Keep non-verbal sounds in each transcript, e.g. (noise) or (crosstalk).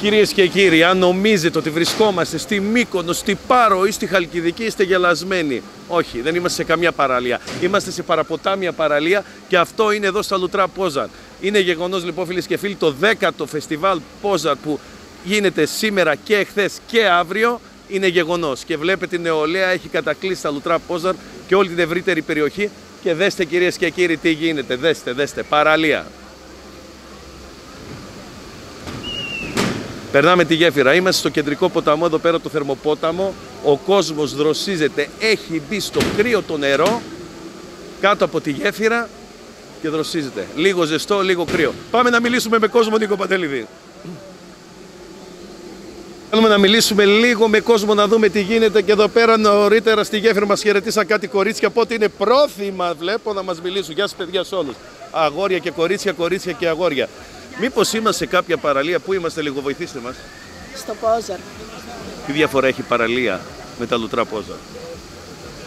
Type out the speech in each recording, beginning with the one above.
Κυρίες και κύριοι, αν νομίζετε ότι βρισκόμαστε στη Μύκονος, στη Πάρο ή στη Χαλκιδική, είστε γελασμένοι. Όχι, δεν είμαστε σε καμία παραλία. Είμαστε σε παραποτάμια παραλία και αυτό είναι εδώ στα Λουτρά Πόζαρ. Είναι γεγονός λοιπόν φίλες και φίλοι το 10ο φεστιβάλ Πόζαρ που γίνεται σήμερα και εχθές και αύριο είναι γεγονός. Και βλέπετε η νεολαία έχει κατακλείσει τα Λουτρά Πόζαρ και όλη την ευρύτερη περιοχή και δέστε κυρίες και κύριοι τι γίνεται. Δέστε, δέστε, παραλία. Περνάμε τη γέφυρα. Είμαστε στο κεντρικό ποταμό, εδώ πέρα το θερμοπόταμο. Ο κόσμος δροσίζεται, έχει μπει στο κρύο το νερό κάτω από τη γέφυρα και δροσίζεται. Λίγο ζεστό, λίγο κρύο. Πάμε να μιλήσουμε με κόσμο Νίκο Παντεληδή. Θέλουμε να μιλήσουμε λίγο με κόσμο να δούμε τι γίνεται και εδώ πέρα νωρίτερα στη γέφυρα μας χαιρετήσαν κάτι κορίτσια πότε είναι πρόθυμα βλέπω να μας μιλήσουν. Γεια σας παιδιά σε όλους. Αγόρια και κορίτσια, κορίτσια και αγόρια. Μήπως είμαστε σε κάποια παραλία, πού είμαστε λίγο βοηθήστε μας. Στο Πόζαρ. Τι διαφορά έχει παραλία με τα λουτρά πόζα.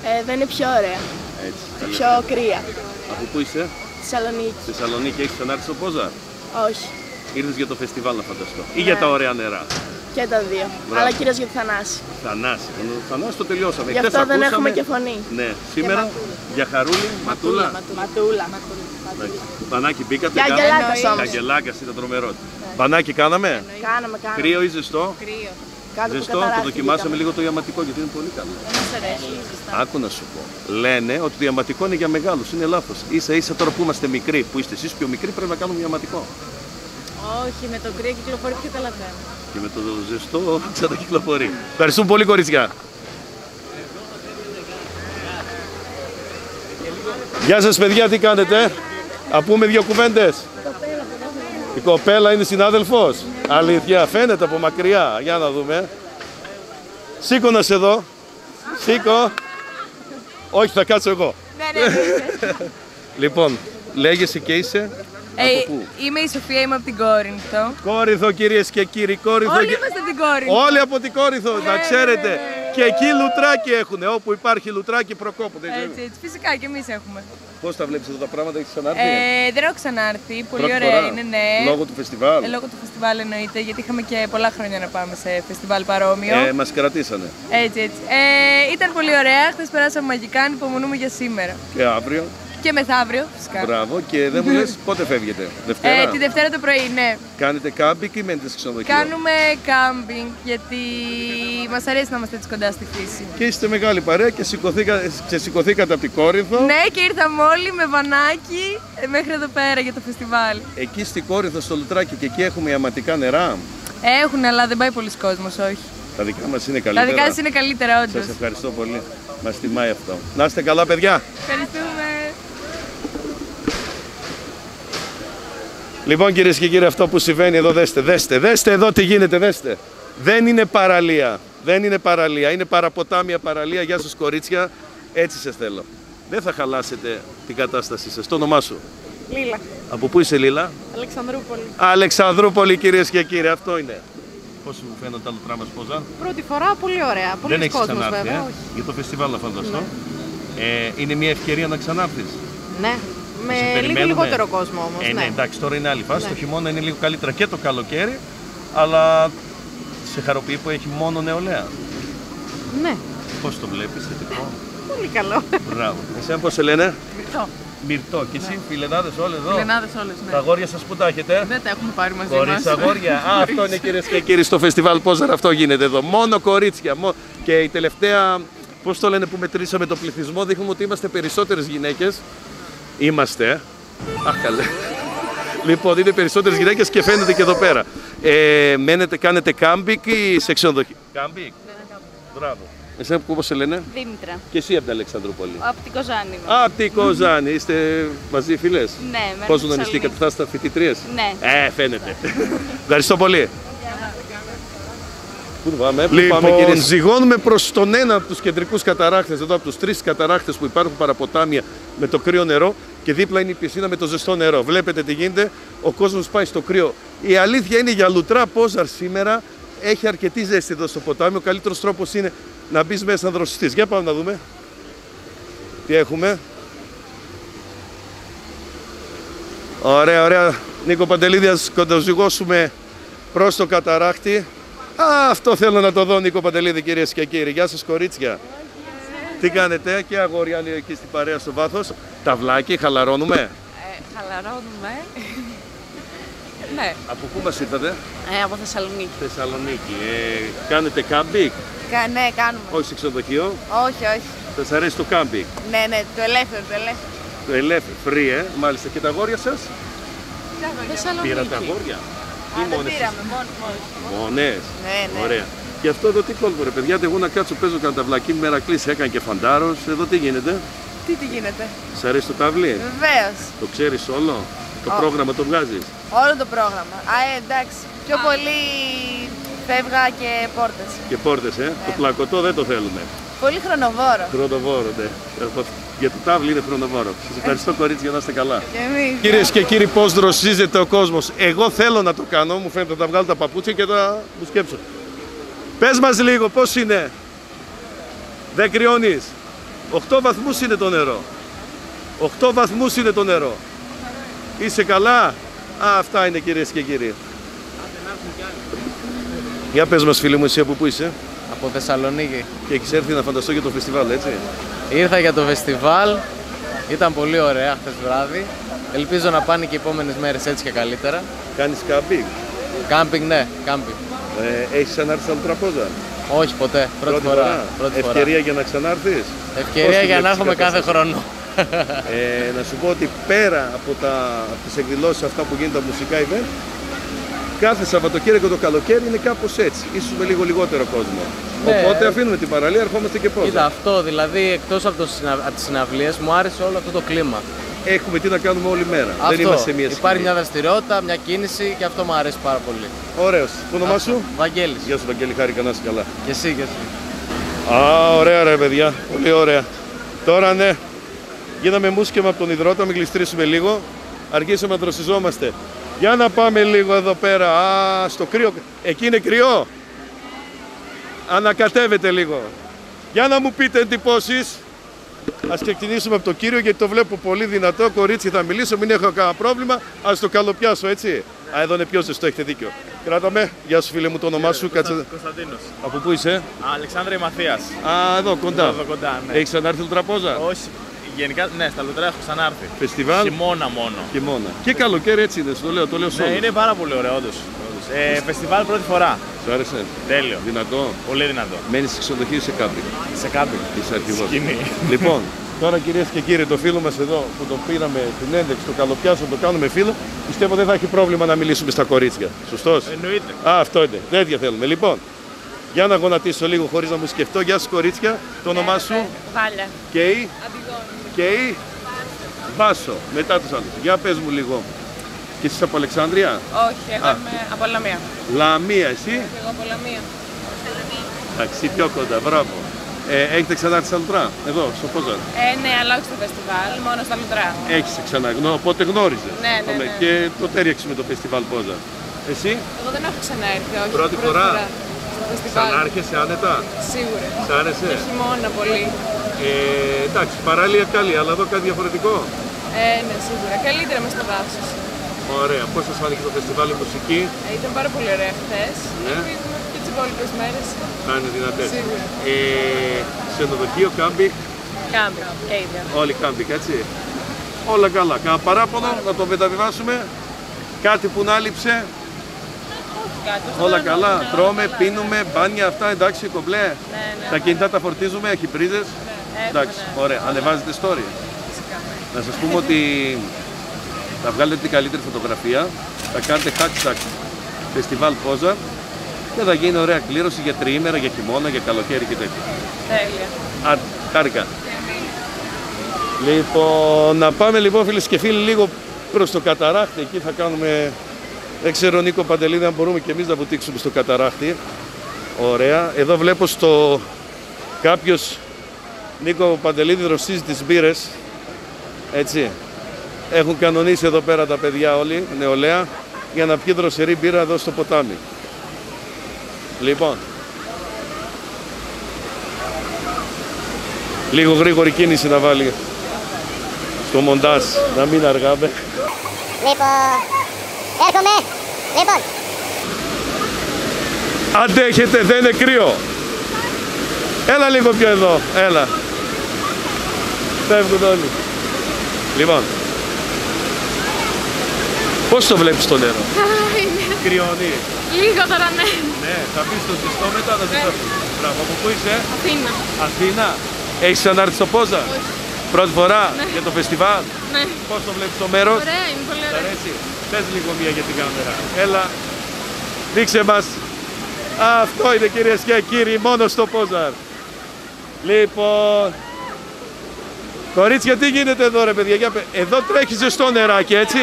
Ε, δεν είναι πιο ωραία. Έτσι. Πιο κρύα. Από πού είσαι, Θεσσαλονίκη. στη Θεσσαλονίκη έχεις ξανάρθει στο πόζα. Όχι. Ήρθες για το φεστιβάλ να φανταστώ. Ή Ναι. για τα ωραία νερά; Και τα δύο. Μπράβο. Αλλά κυρίως για τη Θανάση. Θανάση. Τον Θανάση το τελειώσαμε. Γι' Χθες αυτό δεν ακούσαμε- έχουμε και φωνή. Ναι. Σήμερα για χαρούλη, ματούλα. Ματούλα. Εντάξει. Μπανάκι μπήκατε. Και κάναμε; αγγελάκας όμως. Αγγελάκας ήταν τρομερός. Μπανάκι κάναμε; Κάναμε, κάναμε. Κρύο ή ζεστό; Κάτω από Ζεστό, το καταράκτη δοκιμάσαμε βγήκαμε. λίγο το ιαματικό γιατί είναι πολύ καλό. Άκου να σου πω. Λένε ότι το ιαματικό είναι για μεγάλους. Είναι λάθος. σα ίσα τώρα που είμαστε μικροί, που είστε εσείς πιο μικροί, πρέπει να κάνουμε ιαματικό. Όχι, με το κρύο κυκλοφορεί πιο καλά κάνει. Και με το ζεστό ξανακυκλοφορεί. Ευχαριστούμε πολύ, κορίτσια. Γεια σας παιδιά, τι κάνετε; Α πούμε δύο κουβέντες. Η κοπέλα είναι συνάδελφος. Αλήθεια, φαίνεται από μακριά. Για να δούμε. Σήκω να σε δω. Σήκω. Όχι, θα κάτσω εγώ. (laughs) λοιπόν, λέγεσαι και είσαι. Ε, πού; είμαι η Σοφία, είμαι από την Κόρινθο. Κόρυθο, κυρίες και κύριοι, Κόρυθο. Όλοι και- είμαστε από την Κόρινθο. Όλοι από την Κόρυθο, να ξέρετε. Και εκεί λουτράκι έχουν. Όπου υπάρχει λουτράκι προκόπου. Έτσι, έτσι. Φυσικά και εμείς έχουμε. Πώς τα βλέπεις εδώ τα πράγματα, έχεις ξανάρθει; Ε, δεν έχω ξανάρθει. Πολύ Πρώτη ωραία φορά. είναι, ναι. Λόγω του φεστιβάλ. Ε, λόγω του φεστιβάλ εννοείται, γιατί είχαμε και πολλά χρόνια να πάμε σε φεστιβάλ παρόμοιο. Ε, Μας κρατήσανε. Έτσι, έτσι. Ε, ήταν πολύ ωραία. Χθες περάσαμε μαγικά, ανυπομονούμε για σήμερα. Και αύριο; Και μεθαύριο, φυσικά. Μπράβο. Και δεν μου λες πότε φεύγετε. Δευτέρα; Ε, τη Δευτέρα το πρωί, ναι. Κάνετε κάμπινγκ ή μένετε σε ξενοδοχείο; Κάνουμε κάμπινγκ γιατί μας αρέσει να είμαστε έτσι κοντά στη φύση. Και είστε μεγάλη παρέα και σηκωθήκα, ξεσηκωθήκατε από την Κόρυθο. Ναι, και ήρθαμε όλοι με βανάκι ε, μέχρι εδώ πέρα για το φεστιβάλ. Εκεί στην Κόρυθο, στο λουτράκι και εκεί έχουμε ιαματικά νερά; Έχουν, αλλά δεν πάει πολλοί κόσμος, όχι. Τα δικά μας είναι Τα καλύτερα. δικά σας είναι καλύτερα, όντως. Σας ευχαριστώ πολύ. Μας τιμάει αυτό. Να είστε καλά, παιδιά. Ευχαριστούμε. Λοιπόν κυρίες και κύριοι, αυτό που συμβαίνει εδώ, δέστε, δέστε, δέστε εδώ τι γίνεται, δέστε. Δεν είναι παραλία. Δεν είναι παραλία. Είναι παραποτάμια παραλία. Γεια σας κορίτσια. Έτσι σας θέλω. Δεν θα χαλάσετε την κατάστασή σας. Το όνομά σου; Λίλα. Από πού είσαι Λίλα; Αλεξανδρούπολη. Αλεξανδρούπολη κυρίες και κύριοι. Αυτό είναι. Πώς σου φαίνονται τα λουτρά μας πόζα. Πρώτη φορά πολύ ωραία. Πολύ Δεν έχεις κόσμος ξανάρθει, βέβαια. ε; όχι. Για το φεστιβάλ να φανταστώ. Ε, είναι μια ευκαιρία να ξανάρθεις. Ναι. Σε Με λίγο περιμένουμε. λιγότερο κόσμο όμως. Ε, ναι, ναι. εντάξει, τώρα είναι άλλη φάση. Ναι. Το χειμώνα είναι λίγο καλύτερα και το καλοκαίρι, αλλά σε χαροποιεί που έχει μόνο νεολαία. ναι. Πώς το βλέπεις, θετικό; Πολύ καλό. Μπράβο. Εσένα πώς σε λένε, Μυρτό. Μυρτό. Και εσύ, φιλενάδες όλες εδώ. Φιλενάδες όλες, Τα ναι. αγόρια σας που τα έχετε; Δεν τα έχουμε πάρει μαζί Χωρίς μας. αγόρια. Α, αυτό είναι κυρίε και κύριοι στο φεστιβάλ Πόζαρ. Αυτό γίνεται εδώ. Μόνο κορίτσια. Μο- Και η τελευταία, πώς το λένε που μετρήσαμε το πληθυσμό, δείχνουμε ότι είμαστε περισσότερες γυναίκες. Είμαστε. ε. Αχ, καλέ. Λοιπόν, είναι περισσότερες γυναίκες και φαίνεται και εδώ πέρα. Ε, μένετε, κάνετε κάμπινγκ ή σε ξενοδοχείο; Κάμπινγκ. Μπράβο. Εσένα πώς σε λένε, Δήμητρα, και εσύ από την Αλεξανδρούπολη. από την Κοζάνη είμαι. Α, από την Κοζάνη. Είστε μαζί φίλες; Ναι, μένω Πώς στη γνωριστήκατε, Θεσσαλονίκη. θα είστε φοιτητρίες; Ναι. Ε, φαίνεται. Ευχαριστώ πολύ. Πού πάμε, πού Λοιπόν, πάμε κύριε. ζυγώνουμε προς τον ένα από τους κεντρικούς καταράκτε, εδώ από τους τρεις καταράκτε που υπάρχουν παραποτάμια με το κρύο νερό και δίπλα είναι η πισίνα με το ζεστό νερό. Βλέπετε τι γίνεται, ο κόσμος πάει στο κρύο. Η αλήθεια είναι για λουτρά πόζαρ σήμερα έχει αρκετή ζέστη εδώ στο ποτάμι. Ο καλύτερος τρόπος είναι να μπεις μέσα να δροσιστείς. Για πάμε να δούμε. Τι έχουμε. Ωραία, ωραία. Νίκο Παντελίδης, ας κοντοζυγώσουμε προς το καταράκτη. Α, αυτό θέλω να το δω Νίκο Παντελίδη κυρίες και κύριοι. Γεια σας κορίτσια. Τι κάνετε και αγόρια είναι εκεί στην παρέα στο βάθος. Ταυλάκι, χαλαρώνουμε; Ε, χαλαρώνουμε. (laughs) ναι. Από πού μας ήρθατε; Ε, από Θεσσαλονίκη. Θεσσαλονίκη. Ε, κάνετε κάμπινγκ. Κα, ναι, κάνουμε. Όχι σε ξενοδοχείο; Όχι, όχι. Σας αρέσει το κάμπινγκ. Ναι, ναι, το ελεύθερο, το ελεύθερο. Το ελεύθερο, free, ε. Μάλιστα. Και τα αγόρια σας; Θεσσαλονίκη. Πήρατε αγόρια. Α, Ή δεν μόνες πήραμε, μόνος, μόνος. Μόνες. Ναι, ναι. Ωραία. Και αυτό εδώ τι κόλπο ρε παιδιά, εγώ να κάτσω παίζω κατά βλακή μέρα κλείσει, έκανε και φαντάρος. Εδώ τι γίνεται; Τι, τι γίνεται; Σ' αρέσει το ταβλί; Βεβαίως. Το ξέρεις όλο; Το Ω. πρόγραμμα το βγάζεις; Όλο το πρόγραμμα. Α, ε, εντάξει. Πιο πολύ φεύγα και πόρτες. Και πόρτες, ε. Το πλακωτό δεν το θέλουμε. Πολύ χρονοβόρο. Χρονοβόρο, ναι. Εγώ- Για το τάβλι είναι χρονοβόρο. Σας ευχαριστώ κορίτσια να είστε καλά. Και εμείς. Κυρίες και κύριοι, πώς δροσίζεται ο κόσμος. Εγώ θέλω να το κάνω, μου φαίνεται να τα βγάλω τα παπούτσια και θα μου σκέψω. Πες μας λίγο, πώς είναι; Δεν κρυώνεις. 8 βαθμούς είναι το νερό. 8 βαθμούς είναι το νερό. Είσαι καλά; Α, αυτά είναι κυρίες και κύριοι. Για πες μας φίλε μου εσύ από πού είσαι; Από Θεσσαλονίκη. και έχεις έρθει να φανταστώ για το φεστιβάλ έτσι; Ήρθα για το φεστιβάλ. Ήταν πολύ ωραία χθες βράδυ. Ελπίζω να πάνε και οι επόμενες μέρες έτσι και καλύτερα. Κάνεις κάμπινγκ. Κάμπινγκ, ναι, κάμπινγκ. Ε, έχεις ξανάρθει στα Λουτραπόζα. Όχι ποτέ. Πρώτη, φορά. Πρώτη φορά. Ευκαιρία για να ξανάρθεις; Ευκαιρία Πώς τη για να βλέπεις έρχομαι την κάθε κατάσταση; χρόνο. Ε, να σου πω ότι πέρα από, τα, από τις εκδηλώσεις αυτά που γίνονται τα μουσικά event, κάθε Σαββατοκύριακο το καλοκαίρι είναι κάπως έτσι, ίσως με λίγο λιγότερο κόσμο. Ναι. Οπότε αφήνουμε την παραλία, ερχόμαστε και πώς. Κοίτα, αυτό δηλαδή εκτός από, το συνα... από τις συναυλίες μου άρεσε όλο αυτό το κλίμα. Έχουμε τι να κάνουμε όλη μέρα. Δεν αυτό. είμαστε σε μία Υπάρχει σκηνή. μια δραστηριότητα, μια κίνηση και αυτό μου αρέσει πάρα πολύ. Ωραίος. Το όνομά σου; Βαγγέλης. Γεια σου Βαγγέλη, χάρηκα να είσαι καλά. Και εσύ, και εσύ. Α, ωραία ρε παιδιά, πολύ ωραία. Τώρα ναι, γίναμε μουσκεμα από τον υδρότα, μην γλιστρήσουμε λίγο. Αρχίσαμε να δροσιζόμαστε. Για να πάμε λίγο εδώ πέρα. Α, στο κρύο. Εκεί είναι κρυό. Ανακατεύεται λίγο. Για να μου πείτε εντυπώσεις. Ας ξεκινήσουμε από το κύριο γιατί το βλέπω πολύ δυνατό. Κορίτσι θα μιλήσω, μην έχω κανένα πρόβλημα. Ας το καλοπιάσω έτσι. Α, εδώ είναι πιο ζεστό, έχετε δίκιο. Κράταμε. Γεια σου φίλε μου, το όνομά σου. Κάτσε. Κωνσταντίνος. Από πού είσαι; Αλεξάνδρεια Μαθίας. Α, εδώ κοντά. Εδώ κοντά, ναι. Έχεις ξανάρθει το τραπόζα; Όχι, γενικά, ναι, στα Λουτρά έχω ξανάρθει. Φεστιβάλ; Χειμώνα μόνο. Χειμώνα. Και καλοκαίρι έτσι είναι, σου το λέω, το λέω σε Ναι, όλους. είναι πάρα πολύ ωραίο, όντως. όντως. Ε, φεστιβάλ πρώτη φορά. Σου άρεσε; Τέλειο. Δυνατό; Πολύ δυνατό. Μένεις σε ξενοδοχείο ή σε κάμπινγκ. Σε κάμπινγκ. Είσαι αρχηγός. Σκηνή. Λοιπόν, (laughs) τώρα κυρίες και κύριοι, το φίλο μας εδώ που τον πήραμε την ένταξη, το καλοπιάσο, το κάνουμε φίλο, πιστεύω δεν θα έχει πρόβλημα να μιλήσουμε στα κορίτσια. Σωστός; Εννοείται. Α, αυτό είναι. Τέτοια θέλουμε. Λοιπόν, για να γονατίσω λίγο χωρίς να μου σκεφτώ. Γεια σα, κορίτσια. Το όνομά σου; Βάλια. Κέι. Κέι. Βάσο. Μετά τους άλλους. Για πες μου λίγο. Και εσύ από Αλεξάνδρεια; Όχι, εγώ Α. είμαι από Λαμία. Λαμία, εσύ; Και εγώ από Λαμία. Εντάξει, πιο κοντά, μπράβο. Ε, έχετε ξανάρθει στα Λουτρά, εδώ, στο Πόζα. Ε, ναι, αλλά όχι στο φεστιβάλ, μόνο στα Λουτρά. Έχεις ξανά, γνω- οπότε γνώριζες. Ναι, ναι, ναι. Και το τέριαξε με το φεστιβάλ Πόζα. Εσύ, Εγώ δεν έχω ξαναέρθει, όχι. Πρώτη φορά; Στο φεστιβάλ. ξανάρχεσαι άνετα; Σίγουρα. Σ' άρεσε; Και χειμώνα πολύ. Ε, εντάξει, παράλια καλή, αλλά εδώ κάτι διαφορετικό. Ε, ναι, σίγουρα. Καλύτερα μες στο δάσος. Ωραία. Πώς σας φάνηκε το φεστιβάλ η μουσική, Ε, ήταν πάρα πολύ ωραία χθες. Ναι. Ελπίζουμε και τις υπόλοιπες μέρες. θα είναι δυνατές. Σίγουρα. Ε, ξενοδοχείο, κάμπι, Κάμπι. Και ίδια. όλοι κάμπι, έτσι. Όλα καλά. Κάνα παράπονο, να το μεταβιβάσουμε. Κάτι που να λείψε, Κάτι. όλα Ναι, καλά. ναι, Τρώμε, καλά. πίνουμε, μπάνια αυτά, εντάξει, κομπλέ. Ναι, ναι. Τα κινητά τα φορτίζουμε, έχει πρίζες. Έχουμε, Εντάξει, ναι. ωραία. Ανεβάζετε story. Φυσικά, ναι. Να σας πούμε ότι θα βγάλετε την καλύτερη φωτογραφία, θα κάνετε hashtag φεστιβάλ Πόζα και θα γίνει ωραία κλήρωση για τριήμερα, για χειμώνα, για καλοκαίρι και τέτοια. Τέλεια. Άντε, χάρηκα. Λοιπόν, να πάμε λοιπόν φίλες και φίλοι λίγο προς το καταράχτη. Εκεί θα κάνουμε, δεν ξέρω Νίκο Παντελίδη αν μπορούμε και εμείς να βουτήξουμε στο καταράχτη. Ωραία. Εδώ βλέπω στο κάποιος Νίκο Παντελίδη δροσίζει τις μπύρες. Έτσι. Έχουν κανονίσει εδώ πέρα τα παιδιά όλοι, νεολαία, για να πιει δροσερή μπύρα εδώ στο ποτάμι. Λοιπόν, λίγο γρήγορη κίνηση να βάλει στο μοντάζ, να μην αργάμε. Λοιπόν, έρχομαι. Λοιπόν, Αντέχετε, δεν είναι κρύο. Έλα λίγο πιο εδώ, έλα. Φεύγουν όλοι. Λοιπόν, πώς το βλέπεις το νερό; Κρυώνει. Λίγο τώρα, ναι. Ναι, θα μπει στο ζεστό μετά, θα ζεσταθεί. Μπράβο, από πού είσαι, Αθήνα. Αθήνα. Έχεις ξανάρθει στο Πόζα; Πρώτη φορά για το φεστιβάλ; Ναι. Πώς το βλέπεις το μέρος; Ωραία, είναι πολύ Σ' ωραία. αρέσει. Πες λίγο μία για την κάμερα. Έλα. Δείξε μας. Αυτό είναι κυρίες και κύριοι, μόνο στο Πόζαρ. Λοιπόν. Κορίτσια, τι γίνεται εδώ ρε παιδιά; Για πε- Εδώ τρέχει ζεστό νεράκι, έτσι;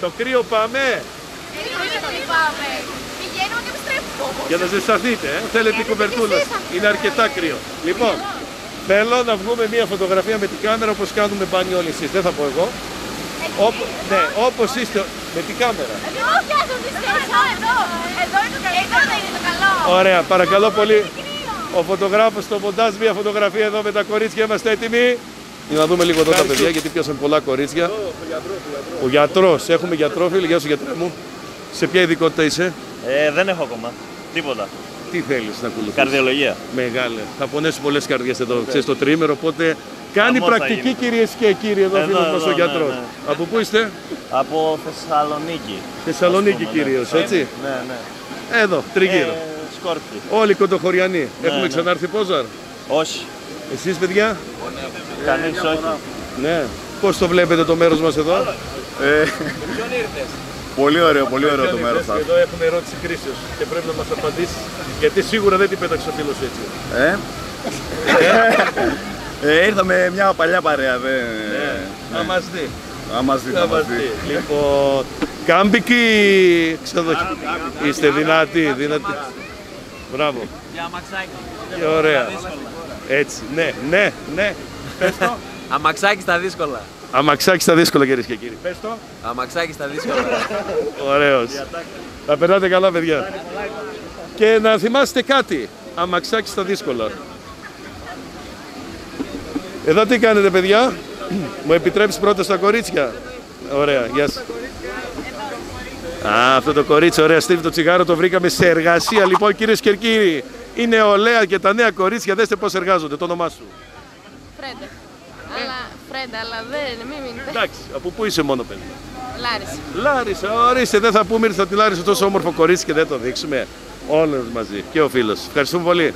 Το κρύο πάμε; Πηγαίνουμε και επιστρέφουμε. Για να ζεσταθείτε, ε. θέλετε κουβερτούλα. Είναι αρκετά κρύο. Λοιπόν, θέλω να βγούμε μια φωτογραφία με την κάμερα όπως κάνουμε μπάνι όλοι εσείς. Δεν θα πω εγώ. Όπο, ναι, όπως είστε με την κάμερα. Όχι, ας το δεις εδώ, εδώ. Εδώ είναι το καλό. Εδώ δεν είναι το καλό. Ωραία, παρακαλώ πολύ. Ο φωτογράφος στο μοντάζ μια φωτογραφία εδώ με τα κορίτσια. Είμαστε έτοιμοι. Για να δούμε λίγο εδώ τα παιδιά γιατί πιάσαν πολλά κορίτσια. Ο γιατρός. Έχουμε γιατρός, φίλε. Γεια σου γιατρέ μου. Σε ποια ειδικότητα είσαι; Ε, δεν έχω ακόμα. Τίποτα. Τι θέλεις να ακολουθήσεις; Καρδιολογία. Μεγάλε. Θα πονέσουν πολλές καρδιές εδώ, ξέρεις, το τρίμερο, οπότε κάνει Χαμός θα πρακτική γίνει. κυρίες και κύριοι εδώ, Εδώ, φίλος μας εδώ, ο ναι, γιατρός. ναι. Από πού είστε; Από Θεσσαλονίκη. Θεσσαλονίκη Ας πούμε, ναι. κυρίως, Ε, έτσι; Ναι, ναι. Εδώ, τριγύρω. Ε, Σκόρπι. Όλοι κοντοχωριανοί. Έχουμε ναι. ξανάρθει Πόζαρ; Όχι. Εσείς παιδιά; Κανείς όχι. Ναι. Πώς το βλέπετε το μέρος μας εδώ; Πολύ ωραίο, πολύ ωραίο το μέρος σας. Εδώ έχουμε ερώτηση κρίσεως και πρέπει να μας απαντήσεις γιατί σίγουρα δεν την πέταξε ο φίλος έτσι. Ε; ε, ήρθαμε μια παλιά παρέα, δεν... Να μας δει. Να μας δει, Να να μας μας δει. δει. Λοιπόν, κάμπικι ξεδοχή. Είστε δυνατοί, δυνατοί. Μπράβο. Για αμαξάκι. Και ωραία. Έτσι, ναι, ναι, ναι. Πες (laughs) το. Αμαξάκι στα δύσκολα. Αμαξάκι στα δύσκολα κυρίες και κύριοι. Πες το. Αμαξάκι στα δύσκολα. Ωραίος. Θα περνάτε καλά παιδιά. Και να θυμάστε κάτι. Αμαξάκι στα δύσκολα. Εδώ τι κάνετε παιδιά; Μου επιτρέψει πρώτα στα κορίτσια. Ωραία, γεια σας. Α, αυτό το κορίτσι, ωραία, στίβει το τσιγάρο, το βρήκαμε σε εργασία. Λοιπόν, κυρίες και κύριοι, η νεολαία και τα νέα κορίτσια, δέστε πώς εργάζονται, το όνομά σου. Φρέντε. Αλλά, Φρέντε, αλλά δεν, μην μείνετε. Εντάξει, από πού είσαι μόνο παιδί. Λάρισα. Λάρισα, ορίστε, δεν θα πούμε ήρθα τη Λάρισα τόσο όμορφο κορίτσι και δεν το δείξουμε. Όλες μαζί. Και ο φίλος. Ευχαριστούμε πολύ.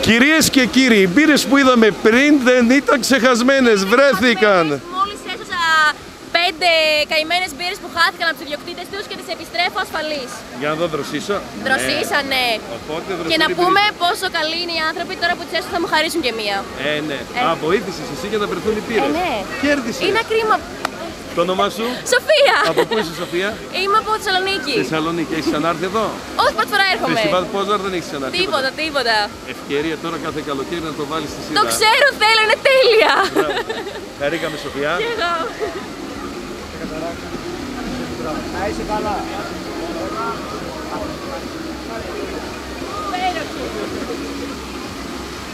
Κυρίες και κύριοι, οι μπύρες που είδαμε πριν δεν ήταν ξεχασμένες, βρέθηκαν. Μόλις έσωσα πέντε καημένες μπύρες που χάθηκαν από τους ιδιοκτήτες τους και τις επιστρέφω ασφαλείς. Για να δω δροσίσω. Δροσίσανε. Οπότε Και να δροσίλη πούμε πόσο καλοί είναι οι άνθρωποι τώρα που τις έσωσα θα μου χαρίσουν και μία. μπύρες. Ε, ναι. Α, βοήθησες εσύ για να βρεθούν οι πύρες. Ε, ναι. Κέρδισες. Είναι κρίμα. Το όνομά σου; Σοφία! Από πού είσαι Σοφία; Είμαι από Θεσσαλονίκη. Θεσσαλονίκη. Έχεις ξανάρθει εδώ; Όχι, πρώτη φορά έρχομαι. Φεστιβάλ Πόζαρ δεν έχεις ξανάρθει. Τίποτα, τίποτα. Ευκαιρία τώρα κάθε καλοκαίρι να το βάλεις στη σειρά. Το ξέρω, θέλω, είναι τέλεια. Χαρήκαμε Σοφιά. Και εγώ.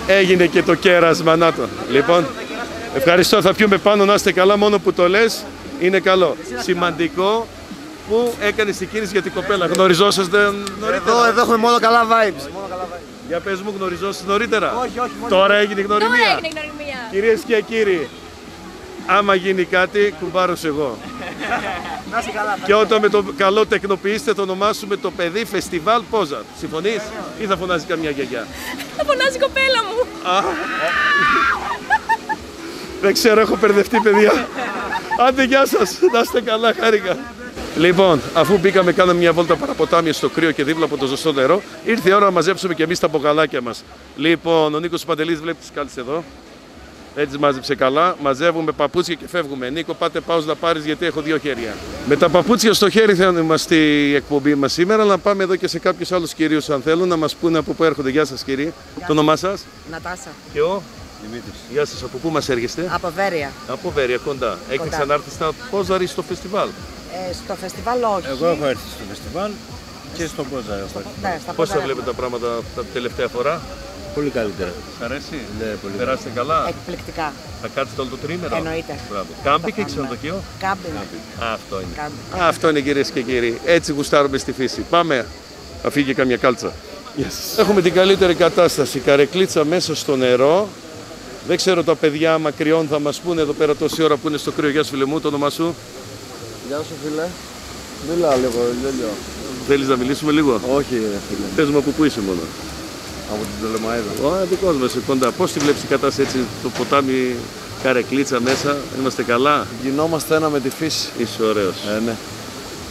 Έγινε και το κέρασμα, να το. Λοιπόν, ευχαριστώ, θα πιούμε πάνω, να είστε καλά, μόνο που το λες, είναι καλό. Σημαντικό που έκανες την κίνηση για την κοπέλα. Γνωριζόσαστε νωρίτερα; Εδώ, εδώ έχουμε μόνο καλά vibes. Για πες μου, γνωριζόσαστε νωρίτερα; Όχι, όχι. Τώρα έγινε η Τώρα γνωριμία. έγινε η γνωριμία. Κυρίες και κύριοι, άμα γίνει κάτι, κουμπάρος εγώ. Και όταν με το καλό τεκνοποιήσετε το όνομά σου με το παιδί Φεστιβάλ Πόζαρ. Συμφωνείς; Ή θα φωνάζει καμιά γιαγιά; Θα φωνάζει η κοπέλα μου. Δεν ξέρω, έχω μπερδευτεί, παιδιά. Άντε, γεια σας. Να είστε καλά, χάρηκα. Λοιπόν, αφού μπήκαμε, κάναμε μια βόλτα παραποτάμια στο κρύο και δίπλα από το ζωστό νερό, ήρθε η ώρα να μαζέψουμε και εμείς τα μπογαλάκια μας. Λοιπόν, ο Νίκος Παντελής βλέπεις τι κάλτσε εδώ. Έτσι τις μάζεψε καλά. Μαζεύουμε παπούτσια και φεύγουμε. Νίκο, πάτε πάω να πάρεις γιατί έχω δύο χέρια. Με τα παπούτσια στο χέρι θα είμαστε η εκπομπή μας σήμερα. Να πάμε εδώ και σε κάποιους άλλους κυρίους, αν θέλουν, να μας πούνε από πού έρχονται. Γεια σας, κύριε. Το όνομά σας; Νατάσα, και ο; Δημήτρης. Γεια σας, από πού μας έρχεστε; από Βέρεια. Από Βέρεια, κοντά. Έχετε Κοντά. ξανάρθει στα Πόζαρη στο φεστιβάλ; Ε, στο φεστιβάλ όχι. Εγώ έχω έρθει στο φεστιβάλ και στον Πόζαρ. Ναι, στα Πώς θα Πόζαρ. βλέπετε τα πράγματα τα τελευταία φορά; Πολύ καλύτερα. Σ' αρέσει; Ναι, πολύ Περάσετε καλά. Εκπληκτικά. Θα κάτσετε όλο το τρίμερο. Εννοείται. Μπράβο. Κάμπινγκ Θα ή κάνουμε. ξενοδοχείο; Κάμπινγκ. Α, αυτό είναι. Κάμπινγκ. Α, αυτό είναι κυρίες και κύριοι. Έτσι γουστάρουμε στη φύση. Πάμε. Θα φύγει καμιά κάλτσα. Έχουμε την καλύτερη κατάσταση. Καρεκλίτσα μέσα στο νερό. Δεν ξέρω τα παιδιά άμα κρυώνουν θα μας πούνε εδώ πέρα τόση ώρα που είναι στο κρύο. Γεια σου φίλε μου, το όνομά σου; Γεια σου φίλε. Μίλα λίγο, Λιόλιο. Θέλεις να μιλήσουμε λίγο; Όχι ρε φίλε. Πες μου από πού είσαι μόνο. Από την Τολεμαίδα. Ο δικός μας είσαι κοντά. Πώς τη βλέπεις η κατάσταση έτσι το ποτάμι καρεκλίτσα μέσα. Είμαστε καλά; Γινόμαστε ένα με τη φύση. Είσαι ωραίος. Ε, ναι.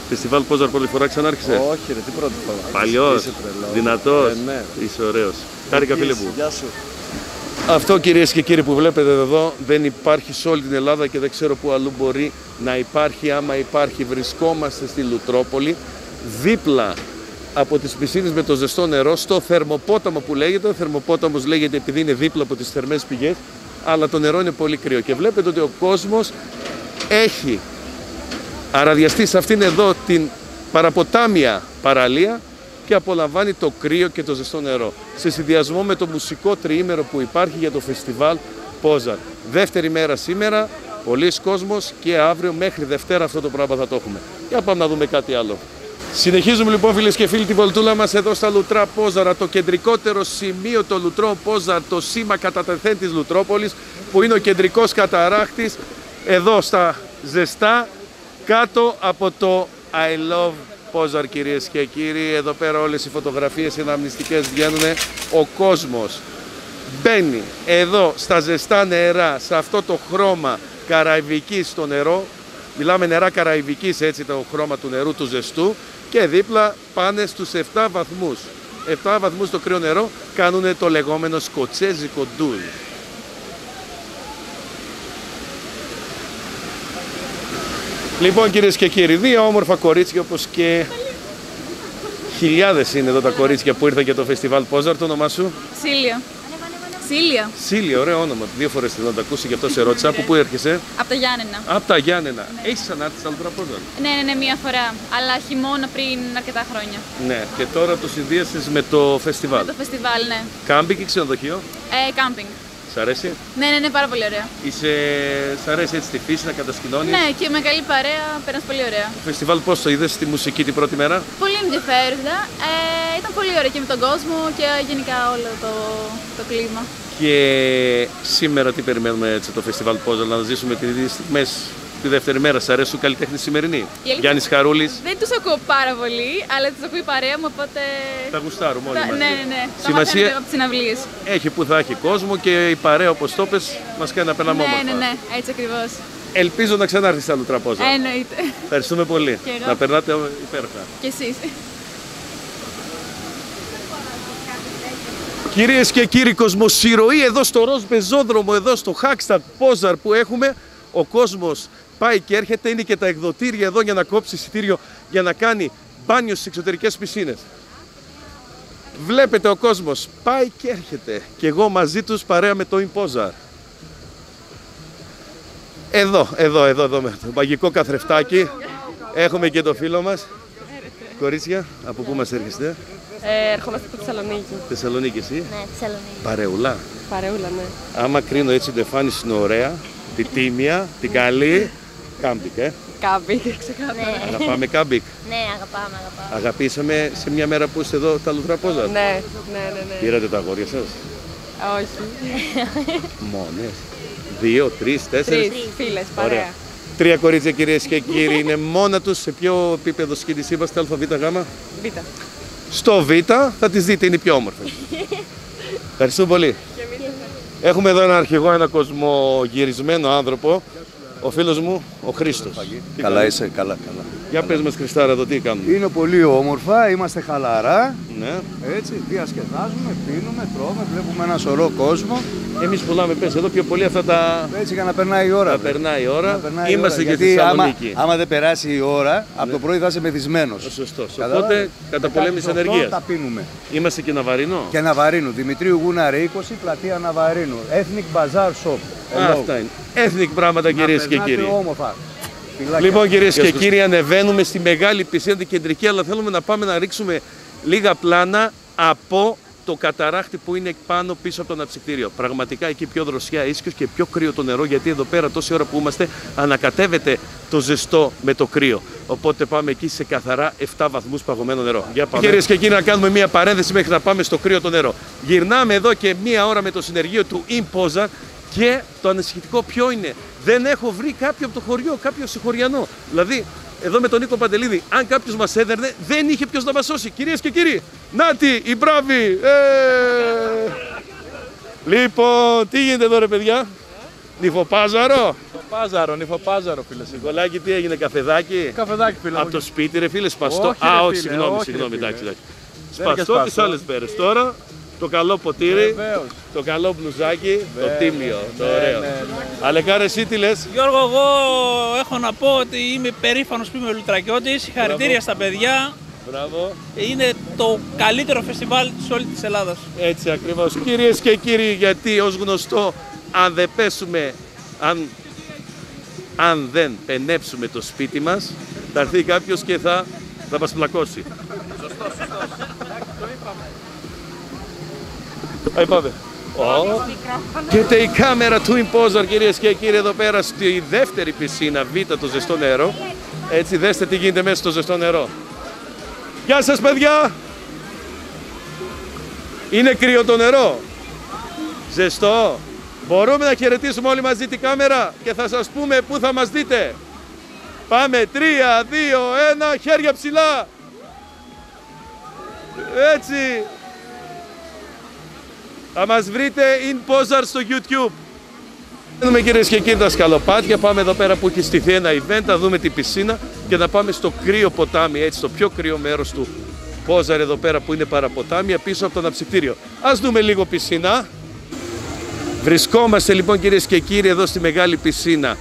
Φεστιβάλ Πόζαρ πρώτη φορά ξανάρχισε; Όχι ρε, τι πρώτη φορά. Παλιός, Είσαι τρελός. δυνατός. Ε, ναι. Είσαι ωραίος. Χάρηκα φίλε Είσαι, μου. Γεια σου. Αυτό κυρίες και κύριοι που βλέπετε εδώ δεν υπάρχει σε όλη την Ελλάδα και δεν ξέρω πού αλλού μπορεί να υπάρχει. Άμα υπάρχει βρισκόμαστε στη Λουτρόπολη δίπλα από τις πισίνες με το ζεστό νερό στο θερμοπόταμο που λέγεται. Ο θερμοπόταμος λέγεται επειδή είναι δίπλα από τις θερμές πηγές αλλά το νερό είναι πολύ κρύο και βλέπετε ότι ο κόσμος έχει αραδιαστεί σε αυτήν εδώ την παραποτάμια παραλία και απολαμβάνει το κρύο και το ζεστό νερό. Σε συνδυασμό με το μουσικό τριήμερο που υπάρχει για το φεστιβάλ Πόζαρ. Δεύτερη μέρα σήμερα, πολλοί κόσμος και αύριο μέχρι Δευτέρα αυτό το πράγμα θα το έχουμε. Για πάμε να δούμε κάτι άλλο. Συνεχίζουμε λοιπόν φίλες και φίλοι τη βολτούλα μας εδώ στα Λουτρά Πόζαρα, το κεντρικότερο σημείο το Λουτρό Πόζαρ, το σήμα κατά τεθέν της Λουτρόπολης που είναι ο κεντρικός καταράχτης εδώ στα ζεστά κάτω από το I love Πόζαρ κυρίες και κύριοι. Εδώ πέρα όλες οι φωτογραφίες είναι αμνηστικές βγαίνουν. Ο κόσμος μπαίνει εδώ στα ζεστά νερά, σε αυτό το χρώμα καραϊβικής στο νερό. Μιλάμε νερά καραϊβικής έτσι το χρώμα του νερού του ζεστού και δίπλα πάνε στους 7 βαθμούς. 7 βαθμούς το κρύο νερό κάνουν το λεγόμενο σκοτσέζικο ντουλ. Λοιπόν κυρίες και κύριοι, δύο όμορφα κορίτσια όπως και χιλιάδες είναι εδώ τα κορίτσια που ήρθαν για το φεστιβάλ Πόζαρ. Το όνομά σου; Σίλια. Σίλια. Σίλια, ωραίο όνομα. Δύο φορές θέλω να τα ακούσει, γι' αυτό σε ρώτησα. Από πού έρχεσαι; Από τα Γιάννενα. Από τα Γιάννενα. Έχεις ξανάρθει στα Λουτρά Πόζαρ; Ναι, ναι, ναι, μία φορά. Αλλά χειμώνα πριν αρκετά χρόνια. Ναι. Και τώρα το συνδύασες με το φεστιβάλ. Το φεστιβάλ, ναι. Κάμπινγκ ή ξενοδοχείο; Ε, κάμπινγκ. Σ' αρέσει; Ναι, ναι, ναι, πάρα πολύ ωραία. Είσαι... Σ' αρέσει έτσι τη φύση να κατασκηνώνεις; Ναι, και με καλή παρέα πέρασε πολύ ωραία. Το φεστιβάλ πώς το είδες στη μουσική την πρώτη μέρα; Πολύ ενδιαφέροντα. Ε, ήταν πολύ ωραία και με τον κόσμο και γενικά όλο το, το κλίμα. Και σήμερα τι περιμένουμε έτσι το φεστιβάλ Πόζα να ζήσουμε τις στιγμές τη δεύτερη μέρα. Σ' αρέσουν καλλιτέχνη σημερινή. αλήθεια- Γιάννης Χαρούλης. Δεν τους ακούω πάρα πολύ, αλλά τους ακούει η παρέα μου, οπότε... Τα γουστάρουμε όλοι Τα- μαζί. ναι, ναι, ναι. Τα Σημασία- μαθαίνετε από τις συναυλίες. Έχει που θα έχει κόσμο και η παρέα όπως το πες μας κάνει να περνάμε Ναι, όμορφα. ναι, ναι, έτσι ακριβώς. Ελπίζω να ξανάρθει στα Λουτραπόζα. Εννοείται. Ευχαριστούμε πολύ. Και εγώ. Να περνάτε υπέροχα. Και εσείς. Κυρίες και κύριοι, κοσμοσυρωή εδώ στο ροζ πεζόδρομο, εδώ στο Hackstatt Πόζαρ που έχουμε. Ο κόσμος πάει και έρχεται. Είναι και τα εκδοτήρια εδώ για να κόψει εισιτήριο για να κάνει μπάνιο στις εξωτερικές πισίνες. Βλέπετε ο κόσμος πάει και έρχεται. Και εγώ μαζί τους παρέα με το Ιμπόζαρ. Εδώ, εδώ, εδώ, εδώ, με το μαγικό καθρεφτάκι. Έχουμε και το φίλο μας. Κορίτσια, από πού μας έρχεστε, Ε, ερχόμαστε από Θεσσαλονίκη. Θεσσαλονίκη εσύ; Ναι, Θεσσαλονίκη. Παρεούλα. Παρεούλα, ναι. Άμα κρίνω έτσι την εμφάνιση είναι ωραία, τη τίμια, την καλή, κάμπινγκ, ε. Κάμπινγκ, (laughs) ξεκάθαρα. Αγαπάμε κάμπινγκ. Ναι, αγαπάμε, αγαπάμε. Αγαπήσαμε σε μια μέρα που είστε εδώ τα Λουτρά Πόζαρ. Ναι, ναι, ναι, ναι. Πήρατε τα αγόρια σας; Όχι. (laughs) Μόνες. Δύο, τρεις, τέσσερις; Τρεις φίλες, Ωραία. παρέα. Τρία κορίτσια κυρίες και κύριοι είναι μόνα τους. Σε ποιο επίπεδο σκηνής είμαστε, ΑΒ, Γ; Β. Στο Β θα τις δείτε, είναι οι πιο όμορφες. Ευχαριστούμε πολύ. Έχουμε εδώ ένα αρχηγό, ένα κοσμογυρισμένο άνθρωπο. Ο φίλος μου, ο Χρήστος. Τι Καλά κάνεις; είσαι, καλά, καλά. Για πες μας Χριστάρα εδώ τι κάνουμε. Είναι πολύ όμορφα, είμαστε χαλαρά. Ναι. Έτσι, διασκεδάζουμε, πίνουμε, τρώμε, βλέπουμε ένα σωρό κόσμο. Εμείς πουλάμε πες εδώ πιο πολύ αυτά τα... Έτσι για να περνάει η ώρα. Να βέβαια. περνάει η ώρα. Να περνάει η Είμαστε ώρα. και στη Γιατί άμα, Θεσσαλονίκη. άμα δεν περάσει η ώρα, από το πρωί θα είσαι μεθυσμένος. Σωστός. Καταλάβες. Οπότε καταπολέμηση Μετά τις οκτώ ενεργείας. Τα πίνουμε. Είμαστε και Ναβαρινό. Και Ναβαρίνου, Δημητρίου Γούναρη 20, πλατεία Ναβαρίνου. Ethnic Bazaar Shop. Α, Hello. Αυτά είναι. Ethnic πράγματα Να κυρίες και περνάτε κύριοι. όμορφα. Φιλάκια. Λοιπόν κυρίες και Γεια σας. κύριοι, ανεβαίνουμε στη μεγάλη πισίνα την κεντρική, αλλά θέλουμε να πάμε να ρίξουμε λίγα πλάνα από το καταράχτη που είναι πάνω πίσω από το αναψυκτήριο. Πραγματικά εκεί πιο δροσιά ίσιος και πιο κρύο το νερό γιατί εδώ πέρα τόση ώρα που είμαστε ανακατεύεται το ζεστό με το κρύο. Οπότε πάμε εκεί σε καθαρά 7 βαθμούς παγωμένο νερό. Για πάμε. Κυρίες και κύριοι να κάνουμε μια παρένθεση μέχρι να πάμε στο κρύο το νερό. Γυρνάμε εδώ και μία ώρα με το συνεργείο του Imposa και το ανησυχητικό ποιο είναι. Δεν έχω βρει κάποιο από το χωριό, κάποιο συγχωριανό. Δηλαδή, εδώ με τον Νίκο Παντελίδη, αν κάποιος μας έδερνε, δεν είχε ποιος να μας σώσει. Κυρίες και κύριοι, νάτι, η μπράβη! Ε! Λοιπόν, τι γίνεται εδώ ρε παιδιά, Νυφοπάζαρο; Νυφοπάζαρο, νυφοπάζαρο, φίλε. Νικολάκη, τι έγινε, καφεδάκι; Καφεδάκι, φίλε. Από το σπίτι, ρε φίλε, σπαστό. Όχι, ρε, Α, όχι, φίλε, συγγνώμη, όχι, συγγνώμη, ρε, φίλε. εντάξει, εντάξει. Δεν είναι Σπαστό τις σπαστό. άλλες μέρες. Τώρα το καλό ποτήρι, Βεβαίως. το καλό μπλουζάκι, το Βέβαια. τίμιο, το Ναι, ωραίο. ναι, ναι. Αλεκάρε, εσύ τι λες; Γιώργο, εγώ έχω να πω ότι είμαι περήφανος που είμαι Λουτρακιώτης. Συγχαρητήρια Μπράβο. στα παιδιά. Μπράβο. Είναι το καλύτερο φεστιβάλ της όλης της Ελλάδας. Έτσι ακριβώς. Κυρίες και κύριοι, γιατί ως γνωστό, αν δεν πέσουμε, αν, αν δεν πενέψουμε το σπίτι μας, θα έρθει κάποιος και θα, θα μας πλακώσει. Άι πάμε. Ω. Και η κάμερα του Imposer, κυρίες και κύριοι, εδώ πέρα στη δεύτερη πισίνα, β' το ζεστό νερό. Έτσι, δέστε τι γίνεται μέσα στο ζεστό νερό. Γεια σας, παιδιά! Είναι κρύο το νερό. Ζεστό. Μπορούμε να χαιρετήσουμε όλοι μαζί την κάμερα και θα σας πούμε πού θα μας δείτε. Πάμε. 3, 2, 1. Χέρια ψηλά. Έτσι. Θα μας βρείτε in Pozar στο YouTube. Δούμε κυρίες και κύριοι τα σκαλοπάτια. Πάμε εδώ πέρα που έχει στηθεί ένα event. Θα δούμε την πισίνα και θα πάμε στο κρύο ποτάμι, έτσι, στο πιο κρύο μέρος του Πόζαρ εδώ πέρα που είναι παραποτάμια πίσω από το αναψυκτήριο. Α δούμε λίγο πισίνα. Βρισκόμαστε λοιπόν κυρίες και κύριοι εδώ στη μεγάλη πισίνα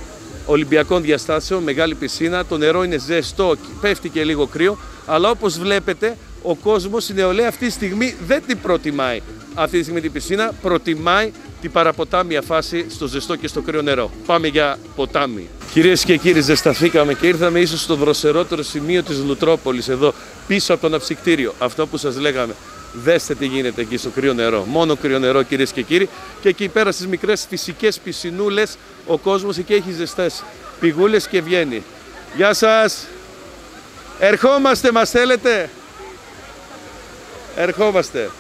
Ολυμπιακών διαστάσεων, μεγάλη πισίνα. Το νερό είναι ζεστό, πέφτει και λίγο κρύο. Αλλά όπως βλέπετε, ο κόσμος, η νεολαία αυτή τη στιγμή δεν την προτιμάει. Αυτή τη στιγμή την πισίνα προτιμάει την παραποτάμια φάση στο ζεστό και στο κρύο νερό. Πάμε για ποτάμι. Κυρίες και κύριοι, ζεσταθήκαμε και ήρθαμε ίσως στο δροσερότερο σημείο της Λουτρόπολης, εδώ πίσω από το ναψυκτήριο. Αυτό που σας λέγαμε. Δέστε τι γίνεται εκεί στο κρύο νερό. Μόνο κρύο νερό, κυρίες και κύριοι. Και εκεί πέρα στις μικρές φυσικές πισινούλες, ο κόσμος εκεί έχει ζεστές πηγούλες και βγαίνει. Γεια σας! Ερχόμαστε, μας θέλετε! Ερχόμαστε.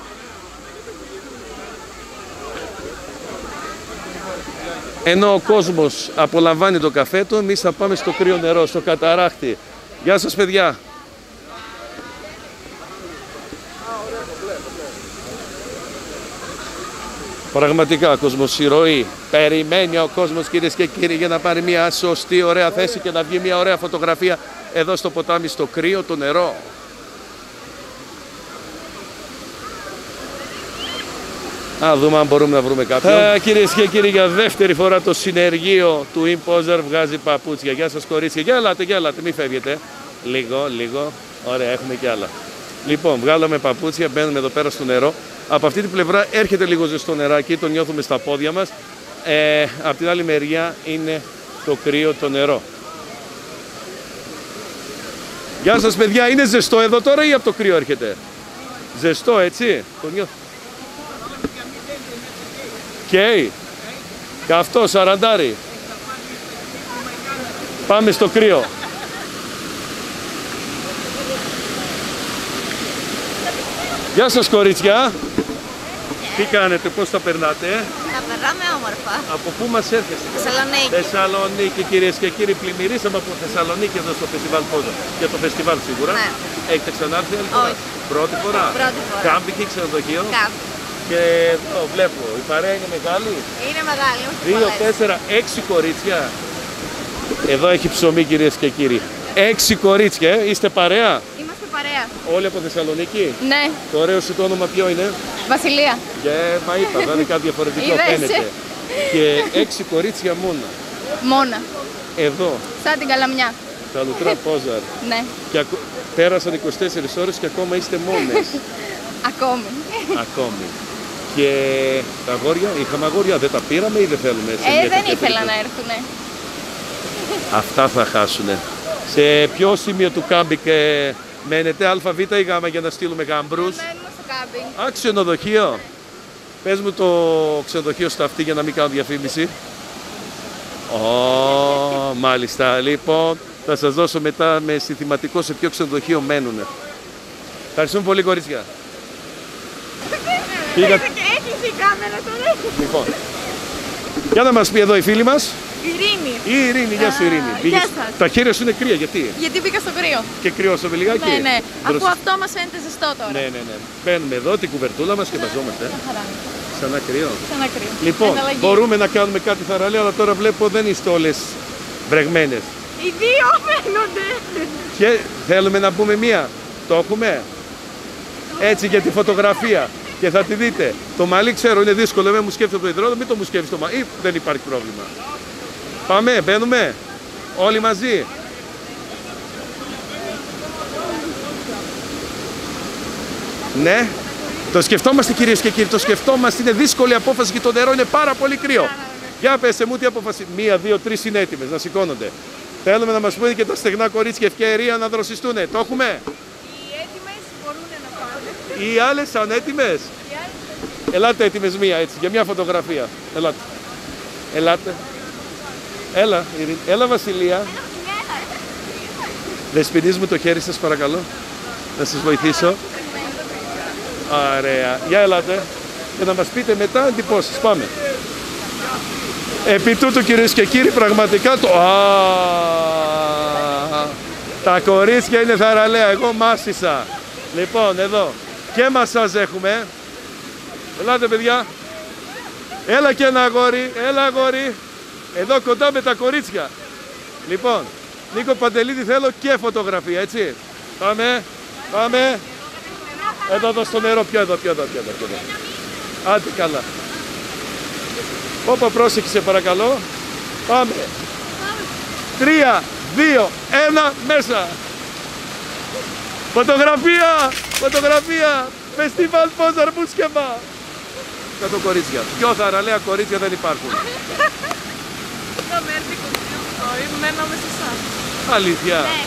Ενώ ο κόσμος απολαμβάνει το καφέ του, εμείς θα πάμε στο κρύο νερό, στο καταράχτη. Γεια σας παιδιά. Πραγματικά κοσμοσυρωή. Περιμένει ο κόσμος κυρίες και κύριοι για να πάρει μια σωστή ωραία θέση και να βγει μια ωραία φωτογραφία εδώ στο ποτάμι στο κρύο το νερό. Α δούμε αν μπορούμε να βρούμε κάποιον. Ε, κυρίες και κύριοι, για δεύτερη φορά το συνεργείο του Imposer βγάζει παπούτσια. Γεια σας κορίτσια. Γεια ελάτε, γεια ελάτε, μην φεύγετε. Λίγο, λίγο. Ωραία, έχουμε κι άλλα. Λοιπόν, βγάλαμε παπούτσια, μπαίνουμε εδώ πέρα στο νερό. Από αυτή την πλευρά έρχεται λίγο ζεστό νεράκι, το νιώθουμε στα πόδια μας. Ε, από την άλλη μεριά είναι το κρύο το νερό. Γεια σας παιδιά, είναι ζεστό εδώ τώρα ή από το κρύο έρχεται; Ζεστό έτσι, το νιώθω. Καίει. Καυτό, σαραντάρι. Πάμε στο κρύο. Γεια σας κορίτσια. Τι κάνετε, πώς τα περνάτε. Τα περνάμε όμορφα. Από πού μας έρχεστε; Θεσσαλονίκη. Θεσσαλονίκη κυρίες και κύριοι. Πλημμυρίσαμε από Θεσσαλονίκη εδώ στο φεστιβάλ Πόζο. Για το φεστιβάλ σίγουρα. Ναι. Έχετε ξανάρθει άλλη φορά; Όχι. Πρώτη φορά. Πρώτη φορά. Κάμπινγκ ή ξενοδοχείο. Κάπου. Και εδώ βλέπω, η παρέα είναι μεγάλη. Είναι μεγάλη, όχι Δύο, πολλές. τέσσερα, έξι κορίτσια. Εδώ έχει ψωμί κυρίες και κύριοι. Έξι κορίτσια, ε. είστε παρέα; Είμαστε παρέα. Όλοι από Θεσσαλονίκη; Ναι, Το ωραίο σου το όνομα ποιο είναι; Βασιλεία. Και μα είπα, δεν είναι κάτι διαφορετικό Είδες. φαίνεται. Και έξι κορίτσια μόνο. Μόνα. Εδώ, Σαν την καλαμιά. τα Λουτρά Πόζαρ. (laughs) Ναι, Και ακο- πέρασαν 24 ώρες και ακόμα είστε μόνες. (laughs) ακόμη. ακόμη. Και τα αγόρια, είχαμε αγόρια, δεν τα πήραμε ή δεν θέλουμε. σε μια Ε, δεν τέτοια ήθελα περίπτωση; να έρθουνε. Αυτά θα χάσουνε. Σε ποιο σημείο του κάμπικ ε, μένετε, ΑΒ ή Γ για να στείλουμε γαμπρούς; Μένουμε στο κάμπινγκ. Α, ξενοδοχείο. Πες μου το ξενοδοχείο στο αυτή για να μην κάνω διαφήμιση. Ω, μάλιστα. Λοιπόν, θα σας δώσω μετά με συνθηματικό σε ποιο ξενοδοχείο μένουνε. Ευχαριστούμε πολύ, κορίτσια. (laughs) Πήγα... Έκλεισε η κάμερα τώρα. Λοιπόν, για να μας πει εδώ η φίλη μας. Ειρήνη. Η Ειρήνη, γεια σου Ειρήνη. γεια Πήγες- σας. Τα χέρια σου είναι κρύα, γιατί; Γιατί μπήκα στο κρύο. Και κρυώσαμε λιγάκι. Ναι, ναι. Αφού Μπροστά- αυτό μας φαίνεται ζεστό τώρα. Ναι, ναι, ναι. Παίρνουμε εδώ την κουβερτούλα μας και μαζόμαστε. Χαρά. Σαν ένα κρύο. Σαν ένα κρύο. Λοιπόν, Εναλλαγή. μπορούμε να κάνουμε κάτι θαραλέο, αλλά τώρα βλέπω δεν είστε όλες βρεγμένες. Οι δύο φαίνονται. Και θέλουμε να μπούμε μία. Το έχουμε. Έτσι για τη φωτογραφία. Και θα τη δείτε. Το μαλλί ξέρω είναι δύσκολο. Δεν μου σκέφτεται το υδρόλο, μην το μου σκέφτεται το μαλλί. Ή δεν υπάρχει πρόβλημα. Πάμε, μπαίνουμε. Όλοι μαζί. Ναι. Το σκεφτόμαστε κυρίες και κύριοι, το σκεφτόμαστε. Είναι δύσκολη απόφαση και το νερό είναι πάρα πολύ κρύο. Για πέστε μου τι απόφαση. Μία, δύο, τρεις είναι έτοιμες να σηκώνονται. Θέλουμε να μας πούνε και τα στεγνά κορίτσια ευκαιρία να δροσιστούν. Το έχουμε; Οι έτοιμες μπορούν να πάνε. Οι άλλες ανέτοιμες; Ελάτε έτοιμες μία έτσι, για μια φωτογραφία. Ελάτε. Ελάτε. Έλα, Ειρήνη. Έλα Βασιλεία. Δεσποινείς μου το χέρι σας παρακαλώ. Να σας βοηθήσω. Ωραία. Για ελάτε. Και να μας πείτε μετά εντυπώσεις. Πάμε. Επί τούτου κυρίες και κύριοι πραγματικά το... Α, τα κορίτσια είναι θαραλέα. Εγώ μάσησα. Λοιπόν, εδώ. Και μασάζ έχουμε. Ελάτε παιδιά. Έλα και ένα αγόρι. Έλα αγόρι. Εδώ κοντά με τα κορίτσια. Λοιπόν, Νίκο Παντελίδη θέλω και φωτογραφία, έτσι. Πάμε. Πάμε. Εδώ, εδώ στο νερό, πιο εδώ, πιο εδώ, πιο εδώ. Πιο εδώ. Άντε καλά. Όπα πρόσεξε παρακαλώ. Πάμε. Τρία, δύο, ένα, μέσα. Φωτογραφία, φωτογραφία. Φεστιβάλ Πόζαρ Μπούσκεβα. Κάτω κορίτσια. Πιο θαραλέα κορίτσια δεν υπάρχουν. Θα με έρθει κομπιούτο, μέναμε σε εσάς. Αλήθεια. Ναι,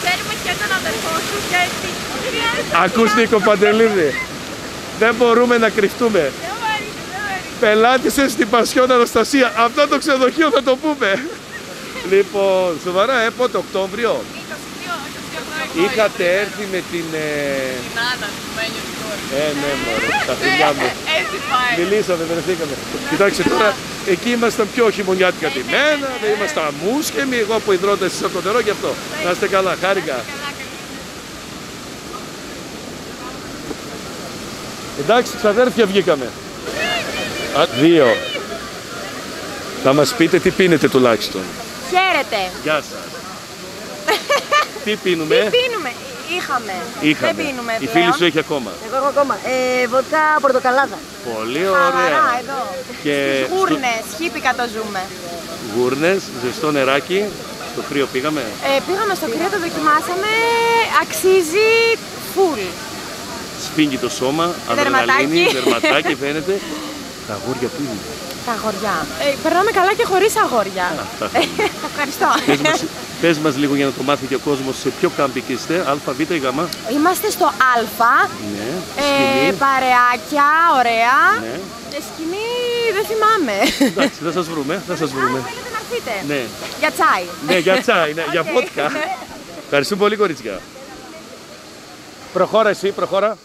ξέρουμε και τον αδερφό σου και τι χρειάζεται. Ακούς Νίκο Παντελίδη. Δεν μπορούμε να κρυφτούμε. Πελάτησε στην Πασιόν Αναστασία. Αυτό το ξενοδοχείο θα το πούμε. (laughs) λοιπόν, σοβαρά, ε, πότε, Οκτώβριο; Είχατε έρθει με την... Ε... Την Άννα, του Μένιου του κόρη. Ε, ναι, μωρέ, τα φιλιά μου. Έτσι πάει. Μιλήσαμε, βρεθήκαμε. Κοιτάξτε τώρα, εκεί ήμασταν πιο χειμωνιάτικα ντυμένα, δεν ήμασταν μουσκεμοι, εγώ που υδρώντα εσείς από το νερό γι' αυτό. Να είστε καλά, χάρηκα. Εντάξει, ξαδέρφια βγήκαμε. Α, δύο. Θα μας πείτε τι πίνετε τουλάχιστον. Χαίρετε. Γεια σας. (laughs) τι πίνουμε. Τι πίνουμε. Είχαμε. Είχαμε. Δεν πίνουμε Η πλέον. φίλη σου έχει ακόμα. Εγώ έχω ακόμα. Ε, βοτκά πορτοκαλάδα. Πολύ Χαλαρά ωραία. εδώ. Και Στις γούρνες, χίπικα το ζούμε. γούρνες, ζεστό νεράκι. Στο κρύο πήγαμε. Ε, πήγαμε στο κρύο, το δοκιμάσαμε. Αξίζει full. Σφίγγει το σώμα, αδρεναλίνη, (laughs) δερματάκι φαίνεται. Τα αγόρια που είναι; Τα αγοριά. Ε, περνάμε καλά και χωρίς αγόρια. Αυτά. (laughs) Ευχαριστώ. Πες μας, πες μας λίγο για να το μάθει και ο κόσμος σε ποιο κάμπικ είστε, α, β ή γ. Είμαστε στο Α. Ναι, Ε, σκηνή. παρεάκια, ωραία. Ναι. Και σκηνή δεν θυμάμαι. Εντάξει, θα σας βρούμε, θα σας βρούμε. Θέλετε να έρθετε. Ναι, Για τσάι. ναι, για τσάι, ναι, για (laughs) Οκ. βότκα. Ευχαριστούμε πολύ κορίτσια. Προχώρα εσύ, προχώρα.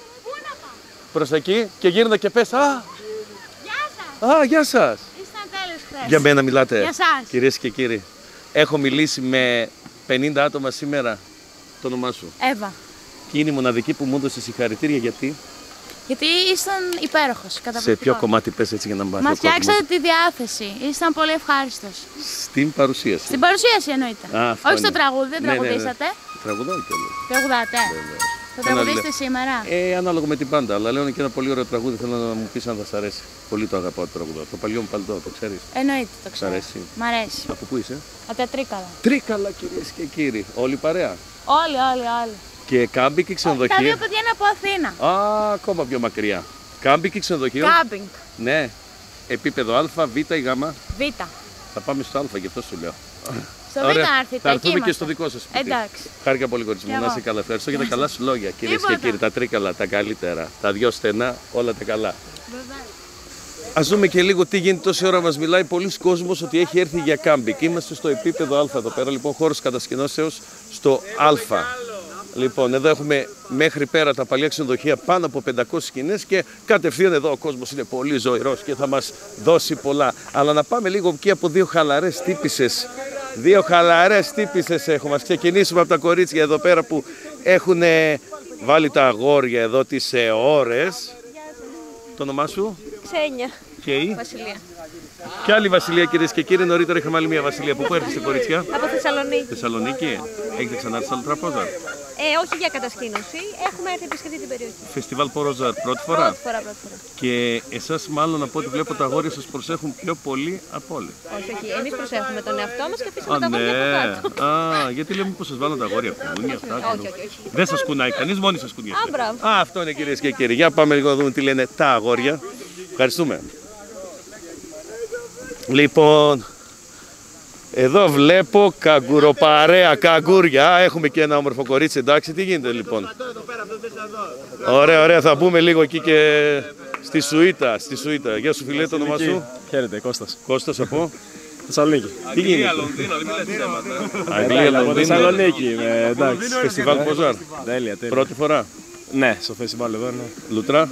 Προς εκεί και γύρνα και πες, α, α, γεια σας. Ήσταν τέλος χθες. Για μένα μιλάτε. Για σας. Κυρίες και κύριοι. Έχω μιλήσει με 50 άτομα σήμερα. Το όνομά σου. Εύα. Και είναι η μοναδική που μου έδωσε συγχαρητήρια γιατί; Γιατί ήσταν υπέροχος. Σε ποιο κομμάτι πες έτσι για να μάθει Μας ο κόσμος. φτιάξατε τη διάθεση. Ήσταν πολύ ευχάριστος. Στην παρουσίαση. Στην παρουσίαση εννοείται. Α, αυτό Όχι στο είναι. τραγούδι, δεν Ναι, ναι, ναι. τραγουδήσατε. Τραγουδάω κιόλας. Τραγουδάτε. Θα Ένα τραγουδήσετε λε- σήμερα; Ε, ανάλογα με την πάντα. Αλλά λέω είναι και ένα πολύ ωραίο τραγούδι. Θέλω να μου πεις αν θα σ' αρέσει. Πολύ το αγαπάω το τραγούδι. Το παλιό μου παλτό, το ξέρεις; Εννοείται το Σ' ξέρω. αρέσει; Μ' αρέσει. Από πού είσαι; Από τα τρίκαλα. Τρίκαλα κυρίες και κύριοι. Όλοι παρέα; Όλοι, όλοι, όλοι. Και κάμπι και Τα δύο ξενοδοχείο. παιδιά είναι από Αθήνα. Α, ακόμα πιο μακριά. Κάμπινγκ ή ξενοδοχείο; Κάμπινγκ. Ναι. Επίπεδο Α, Β ή Γ; Β. Θα πάμε στο Α, γι' αυτό σου λέω. Στο Β' έρθετε, Θα εκεί έρθουμε και είμαστε. στο δικό σας σπίτι. Εντάξει. Χάρηκα πολύ, κορίτσι μου. Κι Να εγώ. είσαι καλά. Ευχαριστώ για τα καλά σου λόγια, κυρίες και Τίποτα. κύριοι. Τα τρίκαλα, τα καλύτερα. Τα δυο στενά, όλα τα καλά. Ας δούμε και λίγο τι γίνεται τόση ώρα. Μας μιλάει πολλοί κόσμος ότι έχει έρθει για κάμπινγκ. Είμαστε στο επίπεδο Α εδώ πέρα, λοιπόν, χώρος κατασκηνώσεως στο Α. Λοιπόν, εδώ έχουμε μέχρι πέρα τα παλιά ξενοδοχεία πάνω από 500 σκηνές και κατευθείαν εδώ ο κόσμος είναι πολύ ζωηρός και θα μας δώσει πολλά. Αλλά να πάμε λίγο εκεί από δύο χαλαρές τύπησες. Δύο χαλαρές τύπησες έχουμε. Α ξεκινήσουμε από τα κορίτσια εδώ πέρα που έχουν βάλει τα αγόρια εδώ τις ώρες. Το όνομά σου, Ξένια. και η; Βασιλεία. Και άλλη Βασιλεία, κυρίες και κύριοι. Νωρίτερα είχαμε άλλη μια Βασιλεία. Πού έρχεσαι, κορίτσια; Από Θεσσαλονίκη. Θεσσαλονίκη. Έχετε ξανάρθει στο Αλτραπόζαρ. Ε, όχι για κατασκήνωση. Έχουμε έρθει επισκεφτεί την περιοχή. Φεστιβάλ Πόροζαρ πρώτη φορά; Πρώτη φορά, πρώτη φορά. Και εσάς, μάλλον από ό,τι βλέπω, τα αγόρια σας προσέχουν πιο πολύ από όλε. Όχι, όχι. Εμείς προσέχουμε τον εαυτό μας και αφήσουμε Α, τα γόρια από ναι. κάτω. Α, γιατί λέμε πως σας βάλουν τα αγόρια κουνούμια αυτά. Όχι, όχι, όχι. Δεν σας κουνάει κανείς, μόνοι σας κουνιέστε. Α, μπράβο. Α, αυτό είναι κυρίες και κύριοι. Για πάμε λίγο να δούμε τι λένε τα αγόρια. Ευχαριστούμε. Λοιπόν, εδώ βλέπω καγκουροπαρέα, καγκούρια. Α, Έχουμε και ένα όμορφο κορίτσι, εντάξει. Τι γίνεται λοιπόν; Ωραία, ωραία. Θα μπούμε λίγο εκεί και στη Σουήτα. Στη Σουήτα. Γεια σου, φιλέ, το όνομά σου; Χαίρετε, Κώστας. Κώστας από; Θεσσαλονίκη. Τι γίνεται; Αγγλία, από Λονδίνο. Θεσσαλονίκη, είμαι, εντάξει. Φεστιβάλ Ποζάρ. Τέλεια, τέλεια. Πρώτη φορά. Ναι, στο φεστιβάλ εδώ, ναι. Λουτρά.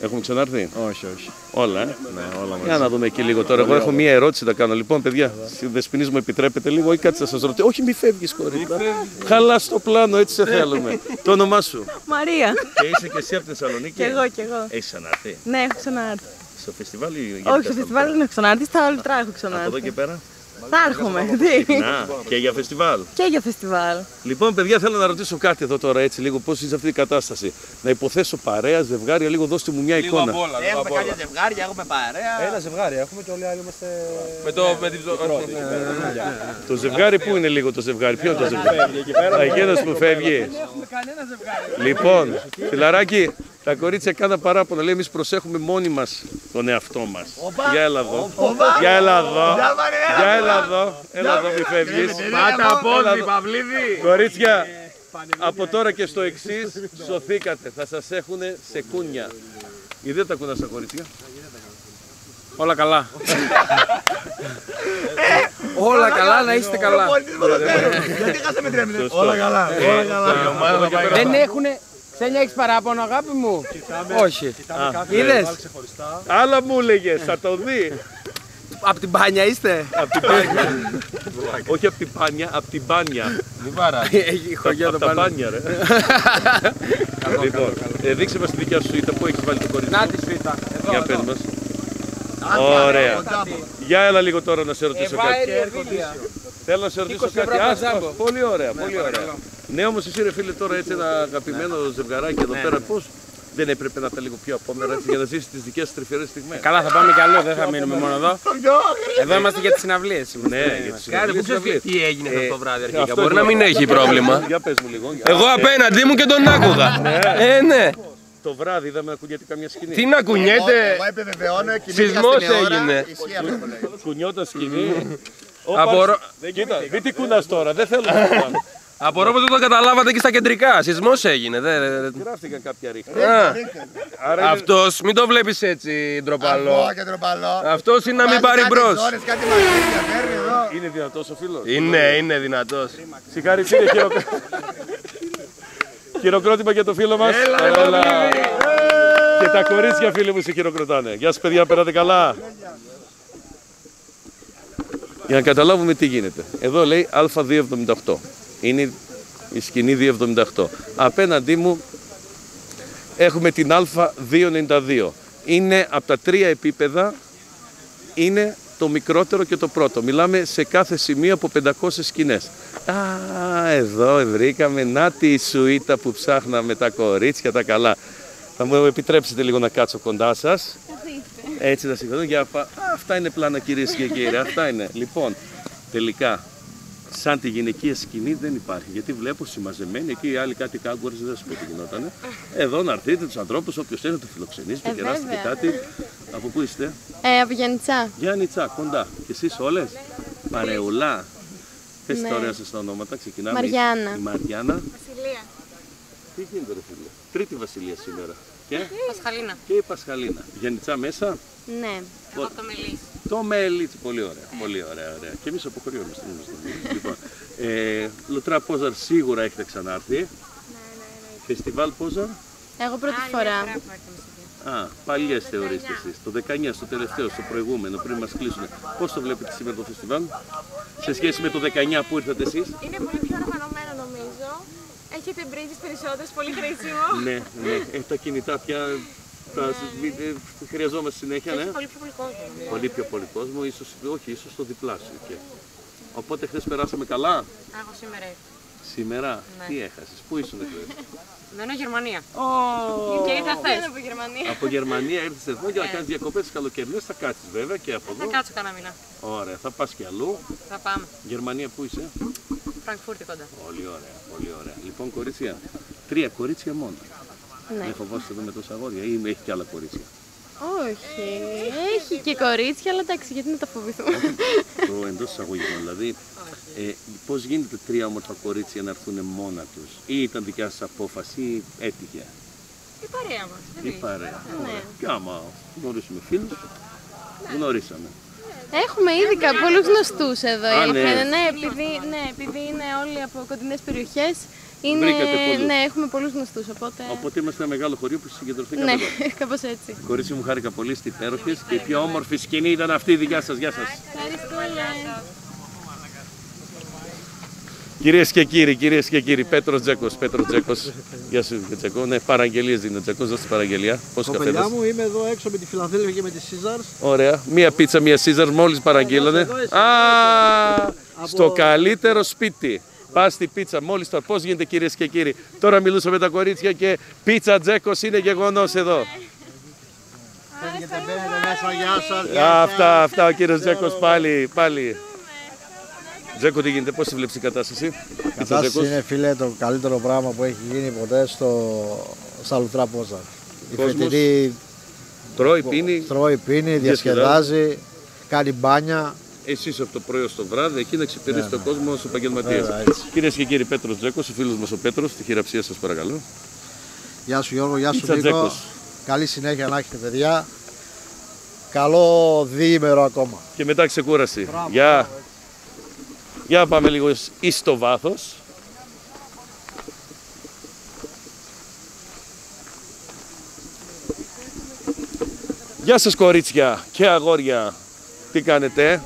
Έχουμε ξανάρθει; Όχι, όχι. Όλα, ε; Ναι, όλα μαζί. Για να δούμε εκεί λίγο τώρα. Εγώ έχω μία ερώτηση να κάνω. Λοιπόν, παιδιά, στη Δεσποινής μου επιτρέπετε λίγο ή κάτι θα σας ρωτήσω. Όχι, μη φεύγεις, κορίτσια. Χαλά στο πλάνο, έτσι σε θέλουμε. Το όνομά σου; Μαρία. Και είσαι και εσύ από τη Θεσσαλονίκη; Κι εγώ, κι εγώ. Έχεις ξανάρθει; Ναι, έχω ξανάρθει. Στο φεστιβάλ ή γενικά Όχι, στο στα- φεστιβάλ δεν έχω ξανάρθει, στα Ολτρά έχω Από εδώ ξανάρθει. και πέρα; Θα έρχομαι. τι. Να, και για φεστιβάλ. Και για φεστιβάλ. Λοιπόν, παιδιά, θέλω να ρωτήσω κάτι εδώ τώρα έτσι λίγο πώς είσαι αυτή η κατάσταση. Να υποθέσω παρέα, ζευγάρια, λίγο δώστε μου μια εικόνα. Έχουμε κάποια ζευγάρια, έχουμε παρέα. Ένα ζευγάρι έχουμε και όλοι οι άλλοι είμαστε. Με το, με την Το ζευγάρι, πού είναι λίγο το ζευγάρι, ποιο είναι το ζευγάρι; Α, εκείνος που φεύγει. Λοιπόν, φιλαράκι, τα κορίτσια κάνα παράπονο. Λέει, εμείς προσέχουμε μόνοι μας τον εαυτό μας. Για έλα εδώ. Για έλα εδώ. Για έλα εδώ. Έλα εδώ, μη φεύγεις. Πάτα πόδι, Παυλίδη. Κορίτσια, από τώρα και στο εξής, σωθήκατε. Θα σας έχουν σε κούνια. Ή δεν τα κουνά στα κορίτσια. Όλα καλά. Όλα καλά, να είστε καλά. Γιατί χάσαμε τρία μηδέν. Όλα καλά. Όλα καλά. Δεν έχουνε. Ξένια έχεις παράπονο, αγάπη μου; Όχι. Είδες; Άλλα μου έλεγε, θα το δει. Απ' την μπάνια είστε; Απ' την πάνια. Όχι από την πάνια, από την μπάνια. Μην παρά. Έχει χωριά το Από τα πάνω. μπάνια, ρε. Λοιπόν, ε, δείξε μας τη δικιά σου σουίτα που έχεις βάλει το κορίτσι. Να σου. τη σφίτα. Για πες μας. Ωραία. Για έλα λίγο τώρα να σε ρωτήσω κάτι. Θέλω να σε ρωτήσω 20 ευρώ κάτι. από Άσπα. τζάμπο. Πολύ ωραία, πολύ ωραία. Ναι, όμως εσύ ρε φίλε τώρα έτσι ένα αγαπημένο ζευγαράκι εδώ πέρα, πώς δεν έπρεπε να ήταν λίγο πιο απόμερα έτσι για να ζήσεις τις δικές σου τρυφερές στιγμές; Καλά, θα πάμε κι αλλού, δεν θα μείνουμε μόνο εδώ. Εδώ είμαστε για τις συναυλίες. Ναι, για τις Κάτι που συναυλίες, ξέρεις συναυλίες. τι έγινε αυτό το βράδυ αρχικά; αυτό Μπορεί να είναι. μην έχει πρόβλημα. Για πες μου λίγο. Εγώ απέναντί μου και τον άκουγα. Ε, ναι. Το βράδυ είδαμε να κουνιέται καμιά σκηνή. Τι να κουνιέται; Εγώ επιβεβαιώνω, κινήθηκα Σεισμός στην ώρα. έγινε. Ισχύει αυτό που λέει. Κουνιόταν σκηνή. Απορώ- Δεν κοίτα, μην τι κουνάς τώρα, δεν θέλω να το κάνω. Απορώ πως δεν το καταλάβατε και στα κεντρικά. Σεισμός έγινε. δεν- δεν- Γράφτηκαν κάποια ρίχτα. Α, Άρα είναι- Αυτός, μην το βλέπεις έτσι ντροπαλό. Αργό και τροπαλό. Αυτός είναι να μην Βάζει πάρει κάτι μπρος. ζώνες, κάτι μαγαζιά, φέρνει εδώ. Είναι δυνατός ο φίλος; Είναι, είναι δυνατός. Συγχαρητήρια χειροκρότημα. Χειροκρότημα για το φίλο μας. Έλα. Και τα κορίτσια φίλοι μου σε χειροκροτάνε. Γεια σας παιδιά, πέρατε καλά. Για να καταλάβουμε τι γίνεται. Εδώ λέει Α278. Είναι η σκηνή 278. Απέναντί μου έχουμε την Α292. Είναι από τα τρία επίπεδα είναι το μικρότερο και το πρώτο. Μιλάμε σε κάθε σημείο από 500 σκηνές. Α, εδώ βρήκαμε, να τη σουίτα που ψάχναμε τα κορίτσια τα καλά. Θα μου επιτρέψετε λίγο να κάτσω κοντά σας. Έτσι να συγχωρώ. Για... πα- Α, Αυτά είναι πλάνα κυρίες και κύριοι. Αυτά είναι. Λοιπόν, τελικά, σαν τη γυναικεία σκηνή δεν υπάρχει. Γιατί βλέπω συμμαζεμένοι εκεί οι άλλοι κάτι κάγκουρες, δεν θα σου πω τι γινότανε. Εδώ να έρθετε τους ανθρώπους, όποιος θέλει να του φιλοξενήσει, Ε, να κεράσετε βέβαια. κάτι. Από πού είστε; Ε, από Γιάννητσά. Γιάννη Τσά, κοντά. Και εσείς όλες; Παρεουλά. Πες Ναι. τα ωραία σας τα ονόματα, ξεκινάμε. Μαριάννα. Η Μαριάννα. Βασιλεία. Τι γίνεται ρε φίλε; Τρίτη βασιλεία σήμερα. Και, Πασχαλίνα. και η Πασχαλίνα. Γενιτσά μέσα; Ναι. Εγώ από το μελί. Το μέλι, πολύ ωραία, πολύ ωραία, ωραία. Και εμείς από χωριό είμαστε. είμαστε. λοιπόν, ε, Λουτρά Πόζαρ σίγουρα έχετε ξανάρθει. Φεστιβάλ Πόζαρ; Εγώ πρώτη φορά. Α, παλιές θεωρείστε εσείς. Το 19, στο τελευταίο, στο προηγούμενο, πριν μας κλείσουν. Πώς το βλέπετε σήμερα το φεστιβάλ, σε σχέση με το 19 που ήρθατε εσείς; Είναι πολύ πιο οργανωμένο νομίζω. Έχετε μπρίζες περισσότερες, πολύ χρήσιμο. ναι, ναι, ε, τα κινητά πια τα ε, χρειαζόμαστε συνέχεια, ναι. Έχει πολύ πιο πολύ κόσμο. Πολύ πιο πολύ κόσμο, ίσως, όχι, ίσως το διπλάσιο. Και. Οπότε χθες περάσαμε καλά; Εγώ σήμερα ήρθα. Σήμερα, Ναι. τι έχασες, πού ήσουν χθες; (laughs) Μένω Γερμανία. Oh. Και ήρθα χθες. από Γερμανία. Από Γερμανία ήρθες εδώ για να Ναι. κάνεις διακοπές τις καλοκαιρινές, θα κάτσεις βέβαια και από Θα εδώ. κάτσω κανένα μήνα. Ωραία, θα πας και αλλού. Θα πάμε. Γερμανία πού είσαι; Φραγκφούρτη κοντά. Πολύ ωραία, πολύ ωραία. Λοιπόν, κορίτσια, τρία κορίτσια μόνο. Ναι. Δεν φοβόσαστε εδώ με τόσα αγόρια ή έχει και άλλα κορίτσια; Όχι. Έχει και κορίτσια, αλλά εντάξει, γιατί να τα φοβηθούμε; Το εντός εισαγωγικών. Δηλαδή, ε, πώς γίνεται τρία όμορφα κορίτσια να έρθουν μόνα τους, ή ήταν δικιά σας απόφαση, ή έτυχε; Η παρέα μας. Η παρέα. Ωραία. Και άμα γνωρίσουμε φίλους, γνωρίσαμε. Έχουμε ήδη κα- πολλούς γνωστούς εδώ. η Α, αλήθεια ναι. είναι. Ναι, επειδή, ναι, επειδή είναι όλοι από κοντινές περιοχές, είναι, Βρήκατε πολλούς. ναι, έχουμε πολλούς γνωστούς, οπότε... Οπότε είμαστε ένα μεγάλο χωριό που συγκεντρωθήκαμε Ναι, εδώ. (laughs) κάπως έτσι. Κορίτσι μου, χάρηκα πολύ, είστε υπέροχες και η πιο όμορφη σκηνή ήταν αυτή η δικιά σας. Γεια σας. Κυρίες και κύριοι, κυρίες και κύριοι, Πέτρος Τζέκος. Πέτρος Τζέκος. Γεια σου, Τζέκο. Ναι, παραγγελίες δίνει ο Τζέκο. Δώστε παραγγελία. Πώς Κοπελιά καφέδες; μου, είμαι εδώ έξω με τη Φιλαδέλφια και με τη Caesars. Ωραία. Μία πίτσα, μία Caesar, μόλις παραγγείλανε. εδώ είσαι, Α, στο καλύτερο σπίτι. Πας στη πίτσα, μόλις το. Πώς γίνεται, κυρίες και κύριοι; Τώρα μιλούσα με τα κορίτσια και πίτσα Τζέκος είναι γεγονός εδώ. Φεύγετε, μπαίνετε μέσα, γεια σας. γεια Α, σας. Αυτά, αυτά ο κύριος Τζέκος πάλι. πάλι. Τζέκο, τι γίνεται, πώς τη βλέπεις η κατάσταση. Η κατάσταση είναι φίλε το καλύτερο πράγμα που έχει γίνει ποτέ στο, στα Λουτρά Πόζα. Η Κόσμος φετινή Τρώει, πίνει. τρώει, πίνει, διασκεδάζει, κάνει μπάνια. Εσεί από το πρωί ως το βράδυ, εκεί να εξυπηρετήσετε Ναι, τον κόσμο ως επαγγελματίε. Βέβαια, έτσι. Κυρίες και κύριοι, Πέτρος Τζέκος, ο φίλος μας ο Πέτρος, τη χειραψία σας παρακαλώ. Γεια σου Γιώργο, γεια σου Πίτσα Νίκο. Τζέκος. Καλή συνέχεια να έχετε παιδιά. Καλό διήμερο ακόμα. Και μετά ξεκούραση. Μπράβο, Γεια. Για πάμε λίγο εις το βάθος. Γεια σας κορίτσια και αγόρια. Τι κάνετε;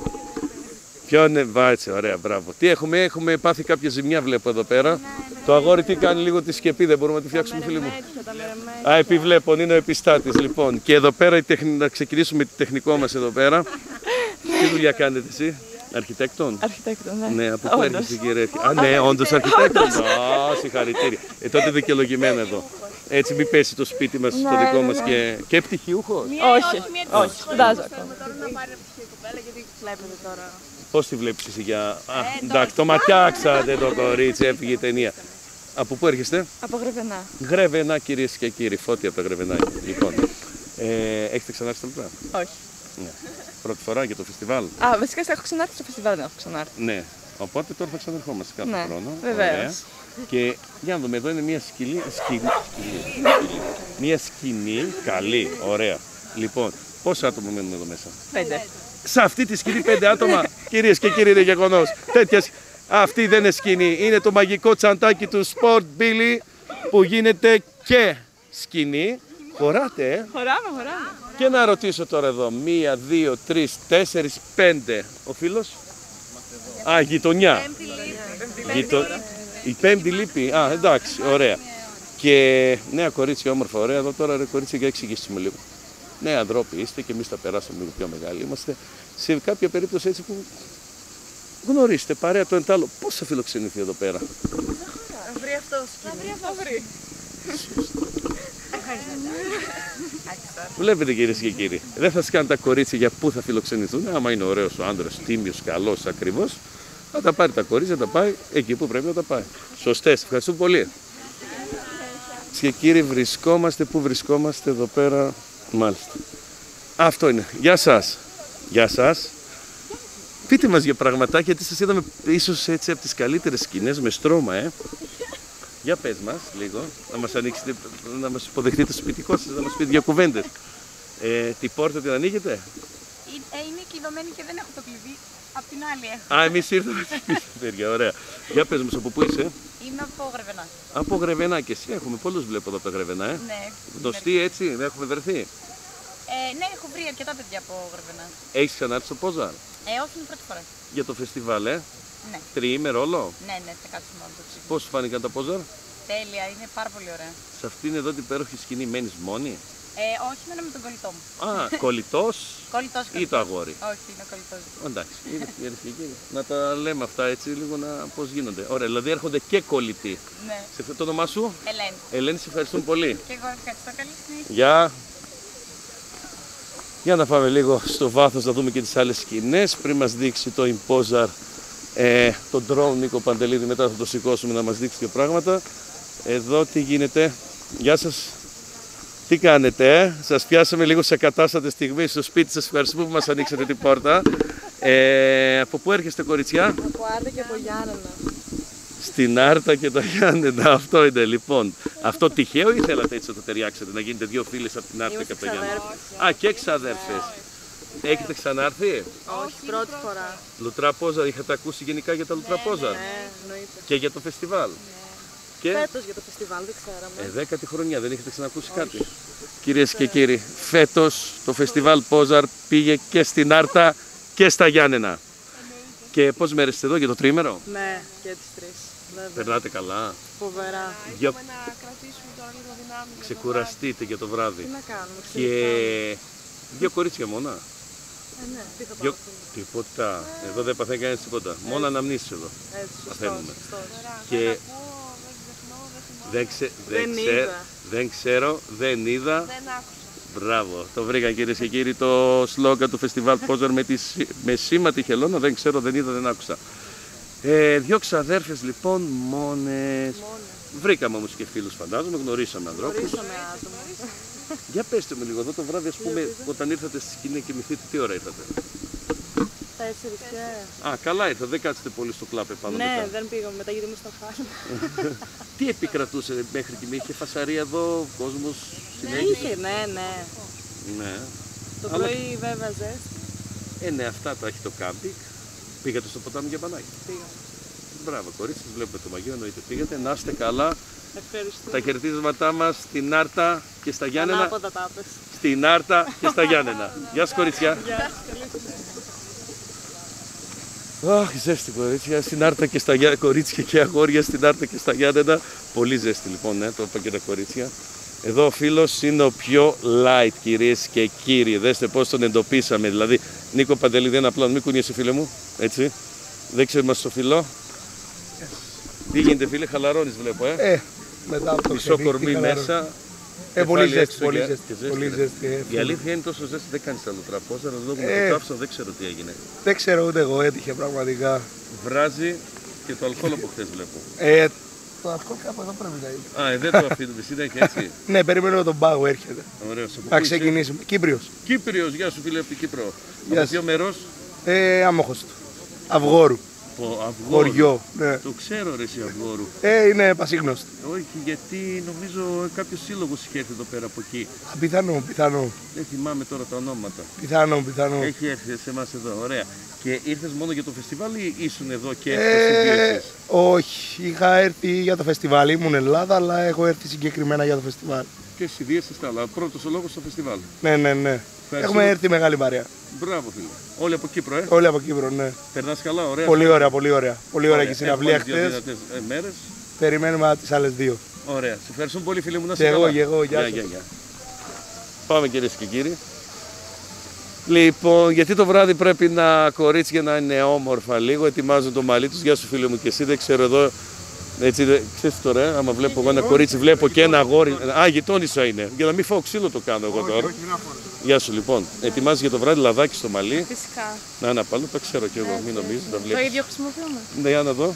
Ποιο είναι, βάτσε, ωραία, μπράβο. Τι έχουμε, έχουμε πάθει κάποια ζημιά βλέπω εδώ πέρα. Το αγόρι τι κάνει λίγο τη σκεπή, δεν μπορούμε να τη φτιάξουμε φίλοι μου. Α, επιβλέπων, είναι ο επιστάτης λοιπόν. Και εδώ πέρα, η τεχνη... να ξεκινήσουμε τη τεχνικό μας εδώ πέρα. (laughs) Τι δουλειά κάνετε εσύ, αρχιτέκτον; Αρχιτέκτον, ναι. Ναι, από πού Όντως. έρχεσαι κύριε. Α, ναι, όντως αρχιτέκτον. Όντως. Α, συγχαρητήρια. Ε, τότε δικαιολογημένο εδώ. Έτσι, μην πέσει το σπίτι μας, το Ναι, δικό ναι, μας ναι. και, και πτυχιούχος; Όχι, όχι, σπουδάζω ακόμα. Θέλω να πάρει ένα πτυχίο η κοπέλα γιατί βλέπετε τώρα. Πώς τη βλέπεις εσύ για. Α, Ε, εντάξει, το ματιάξατε το κορίτσι, έφυγε η ταινία. Από πού έρχεστε, Από Γρεβενά. Γρεβενά, κυρίες και κύριοι, φώτια από τα Γρεβενάκια. Λοιπόν, ε, έχετε ξανάρθει στο Λουτρά; Όχι. Ναι. Πρώτη φορά για το φεστιβάλ. Α, βασικά έχω ξανάρθει στο φεστιβάλ, δεν έχω ξανάρθει. Ναι. Οπότε τώρα θα ξαναρχόμαστε κάθε Ναι, χρόνο. βεβαίως. Ωραία. Και για να δούμε, εδώ είναι μια σκηνή. σκηνή, σκηνή. Μια σκηνή καλή, ωραία. Λοιπόν, πόσα άτομα μένουν εδώ μέσα; Πέντε. Σε αυτή τη σκηνή πέντε άτομα, κυρίες και κύριοι, είναι γεγονός. Τέτοια σκ- Αυτή δεν είναι σκηνή. Είναι το μαγικό τσαντάκι του Sport Billy που γίνεται και σκηνή. Χωράτε, ε. Χωράμε, χωράμε. Και να ρωτήσω τώρα εδώ. Μία, δύο, τρεις, τέσσερις, πέντε. Ο φίλος; Α, γειτονιά. Γειτο... Η πέμπτη λείπει. Α, εντάξει, ωραία. Και νέα κορίτσια, όμορφα, ωραία. Εδώ τώρα ρε κορίτσια, για εξηγήσουμε λίγο. Νέα ανθρώποι είστε και εμείς τα περάσαμε λίγο πιο μεγάλοι. Είμαστε σε κάποια περίπτωση έτσι που γνωρίστε παρέα το εντάλλο. Πώ θα φιλοξενηθεί εδώ πέρα; Θα βρει αυτός Θα βρει αυτό. Θα βρει. Βλέπετε κυρίες και κύριοι, δεν θα σκάνε τα κορίτσια για πού θα φιλοξενηθούν. Άμα είναι ωραίος ο άντρας, τίμιος, καλός, ακριβώς, θα τα πάρει τα κορίτσια, θα τα πάει εκεί που πρέπει να τα πάει. Σωστές, ευχαριστώ πολύ. Κυρίες και κύριοι, βρισκόμαστε που βρισκόμαστε εδώ πέρα. Μάλιστα. Αυτό είναι. Γεια σας. Γεια σας. Πείτε μας για πραγματάκια, γιατί σας είδαμε ίσως έτσι από τις καλύτερες σκηνές με στρώμα, ε. Για πες μας λίγο, να μας ανοίξετε, να μας υποδεχτείτε το σπιτικό σας, να μας πείτε δύο κουβέντες. Ε, την πόρτα την ανοίγετε; Είναι κλειδωμένη και δεν έχω το κλειδί. Απ' την άλλη έχω. Α, εμείς ήρθαμε πίσω, παιδιά, ωραία. Για πες μας από πού είσαι; Είμαι από Γρεβενά. Από Γρεβενά και εσύ έχουμε πολλούς βλέπω εδώ από τα Γρεβενά, ε. Ναι. Γνωστοί έτσι, δεν έχουμε βρεθεί; Ε, ναι, έχω βρει αρκετά παιδιά από Γρεβενά. Έχεις ξανάρθει στο Πόζαρ; Ε, όχι, είναι η πρώτη φορά. για το φεστιβάλ, ε; Ναι. Τριήμερο όλο; Ναι, ναι, θα κάτσουμε όλο το ψήφι. Πώς σου φάνηκαν τα Πόζαρ; Τέλεια, είναι πάρα πολύ ωραία. Σε αυτήν εδώ την υπέροχη σκηνή μένεις μόνη; Ε, όχι, μένω με τον κολλητό μου. Α, (laughs) κολλητός; Κολλητός, ή το κολλητός. αγόρι; Όχι, είναι κολλητός. Εντάξει, (laughs) είναι κυρίες και κύριοι. Να τα λέμε αυτά έτσι λίγο να πώς γίνονται. Ωραία, δηλαδή έρχονται και κολλητοί. Ναι. Σε το όνομά σου, Ελένη. Ελένη, σε ευχαριστούμε πολύ. Και εγώ ευχαριστώ. Καλή συνέχεια. Γεια. Για να πάμε λίγο στο βάθος να δούμε και τις άλλες σκηνές πριν μας δείξει το Impozar ε, το drone Νίκο Παντελίδη μετά θα το σηκώσουμε να μας δείξει δύο πράγματα εδώ τι γίνεται Γεια σας τι κάνετε, ε; σας πιάσαμε λίγο σε κατάστατη στιγμή στο σπίτι σας. Ευχαριστούμε που μας ανοίξατε την πόρτα. Ε, από πού έρχεστε κοριτσιά; Από Άρτα και από Γιάννενα. Στην Άρτα και τα Γιάννενα. Αυτό είναι λοιπόν. Αυτό τυχαίο ή θέλατε έτσι να το ταιριάξετε, να γίνετε δύο φίλες από την Άρτα και από τα Γιάννενα. Α, και εξαδέρφες. Έχετε ξανάρθει; Όχι, πρώτη φορά. Λουτρά Πόζα, είχατε ακούσει γενικά για τα Λουτρά Πόζα Ναι, εννοείται. και για το φεστιβάλ; Και; Φέτος για το φεστιβάλ, δεν ξέραμε. ε, δέκατη χρονιά, δεν έχετε ξανακούσει κάτι; Κυρίες και κύριοι, φέτος το φεστιβάλ Πόζαρ πήγε και στην Άρτα και στα Γιάννενα. Και πόσε μέρε είστε εδώ για το τρίμερο, Ναι, και τις τρεις. Βέβαια. περνάτε καλά. Φοβερά. Για... Να κρατήσουμε τώρα λίγο δυνάμει. Ξεκουραστείτε για το βράδυ. Τι να κάνουμε, Και δύο κορίτσια μόνα. Ε, ναι, τι θα Δύο... πάμε. Τίποτα. Εδώ δεν παθαίνει κανένας τίποτα. Μόνο αναμνήσεις εδώ. Έτσι, σωστός, Παθαίνουμε. σωστός. Και δεν, ξε... δεν, Δεν ξε- είδα. δεν ξέρω, δεν είδα. Δεν άκουσα. Μπράβο. Το βρήκα κυρίες και κύριοι το σλόγκαν του φεστιβάλ Πόζαρ με, τη... σι- με σήμα τη χελώνα. Δεν ξέρω, δεν είδα, δεν άκουσα. Ε, δύο ξαδέρφες λοιπόν, μόνες. Βρήκαμε όμως και φίλους φαντάζομαι, γνωρίσαμε ανθρώπους. Γνωρίσαμε άτομα. Για πέστε μου λίγο εδώ το βράδυ, ας πούμε, όταν ήρθατε στη σκηνή και μυθείτε, τι ώρα ήρθατε; Τέσσερις και... Α, καλά ήρθατε, δεν κάτσετε πολύ στο κλάπ επάνω Ναι, μετά. δεν πήγαμε μετά γιατί ήμουν στα χάλια. (laughs) Τι επικρατούσε μέχρι στιγμή, είχε φασαρία εδώ, ο κόσμος Ναι, συνέχισε. είχε, ναι, ναι. Ναι. Το Αλλά- πρωί βέβαια ζέστη. Ε, ναι, αυτά τα έχει το κάμπινγκ. Πήγατε στο ποτάμι για μπανάκι; Πήγα. Μπράβο, κορίτσι, βλέπουμε το μαγείο, εννοείται. Πήγατε, να είστε καλά. Ευχαριστώ. Τα χαιρετίσματά μας στην Άρτα και στα Γιάννενα. Ανάποδα τα πες. Στην Άρτα και στα Γιάννενα. Γεια σας κορίτσια. Γεια σας, καλή συνέχεια. Αχ, ζέστη κορίτσια, στην Άρτα και στα Γιάννενα. Κορίτσια και αγόρια στην Άρτα και στα Γιάννενα. Πολύ ζέστη λοιπόν, ναι, το είπα και τα κορίτσια. Εδώ ο φίλος είναι ο πιο light κυρίες και κύριοι. Δέστε πώς τον εντοπίσαμε. Δηλαδή, Νίκο Παντελίδη, ένα απλό, μην κουνιέσαι φίλε μου. Έτσι. Δεν ξέρει μας το φιλό. Τι γίνεται φίλε, χαλαρώνεις βλέπω, ε. Ε, μετά από το Μισό παιδί, κορμί τι χαλαρό. μέσα. Ε, πολύ κεφάλι ζέστη, έξω πολύ και- ζέστη, και πολύ ρε. ζέστη, ε, Η φίλε. αλήθεια είναι τόσο ζέστη δεν κάνεις τα λουτραπόζα, αλλά λόγω με Ε. το καύσωνο δεν ξέρω τι έγινε. Δεν ξέρω ούτε εγώ, έτυχε πραγματικά. Βράζει και το αλκοόλ από χθες βλέπω. Ε, το αλκοόλ κάπου εδώ πρέπει να είναι. Α, ε, δεν το αφήνουμε συνέχεια έτσι. Ναι, περιμένω τον πάγο, έρχεται. Ωραίο. Από Να πού είσαι; ξεκινήσουμε. Κύπριος. Κύπριος, γεια σου φίλε από την Κύπρο. Γεια από σου. ποιο μέρος; Ε, άμοχος του. Αυγόρου. Από Αυγόρου. Χωριό, ναι. Το ξέρω ρε εσύ Αυγόρου. Ε, είναι πασίγνωστο. Όχι, γιατί νομίζω κάποιος σύλλογος είχε έρθει εδώ πέρα από εκεί. Α, Πιθανό, πιθανό. Δεν θυμάμαι τώρα τα ονόματα. Πιθανό, πιθανό. Έχει έρθει σε εμάς εδώ, ωραία. Και ήρθες μόνο για το φεστιβάλ ή ήσουν εδώ και το Ε, συνδύασες; όχι, είχα έρθει για το φεστιβάλ. Ήμουν Ελλάδα, αλλά έχω έρθει συγκεκριμένα για το φεστιβάλ. Και συνδύασες τα άλλα. Πρώτος ο λόγος στο φεστιβάλ. Ναι, ναι, ναι. Έχουμε έρθει μεγάλη παρέα. Μπράβο φίλε. Όλοι από Κύπρο, ε. Όλοι από Κύπρο, ναι. Περνάς καλά, ωραία. Πολύ ωραία, πολύ ωραία. Πολύ ωραία και η συναυλία Έχουμε δύο χθες. δυνατές, ε, μέρες. Περιμένουμε τις άλλες δύο. Ωραία. Σε ευχαριστούμε πολύ φίλε μου. Να Και είσαι εγώ, καλά. και εγώ. Γεια σας. γεια, γεια. Πάμε κυρίες και κύριοι. Λοιπόν, γιατί το βράδυ πρέπει να κορίτσια να είναι όμορφα λίγο, ετοιμάζουν το μαλλί τους. Γεια σου φίλε μου και εσύ, δεν ξέρω εδώ. Έτσι, δεν- ξέρεις τώρα, ε, άμα βλέπω εγώ ένα κορίτσι, βλέπω και ένα αγόρι. Α, γειτόνισσα είναι. Για να μην φάω ξύλο το κάνω εγώ τώρα. Γεια σου λοιπόν. Ετοιμάζεις για το βράδυ λαδάκι στο μαλλί; Φυσικά. Να, να πάλι το ξέρω κι εγώ, μην νομίζεις, τα Το βλέπεις. ίδιο χρησιμοποιούμε. Ναι, για να δω.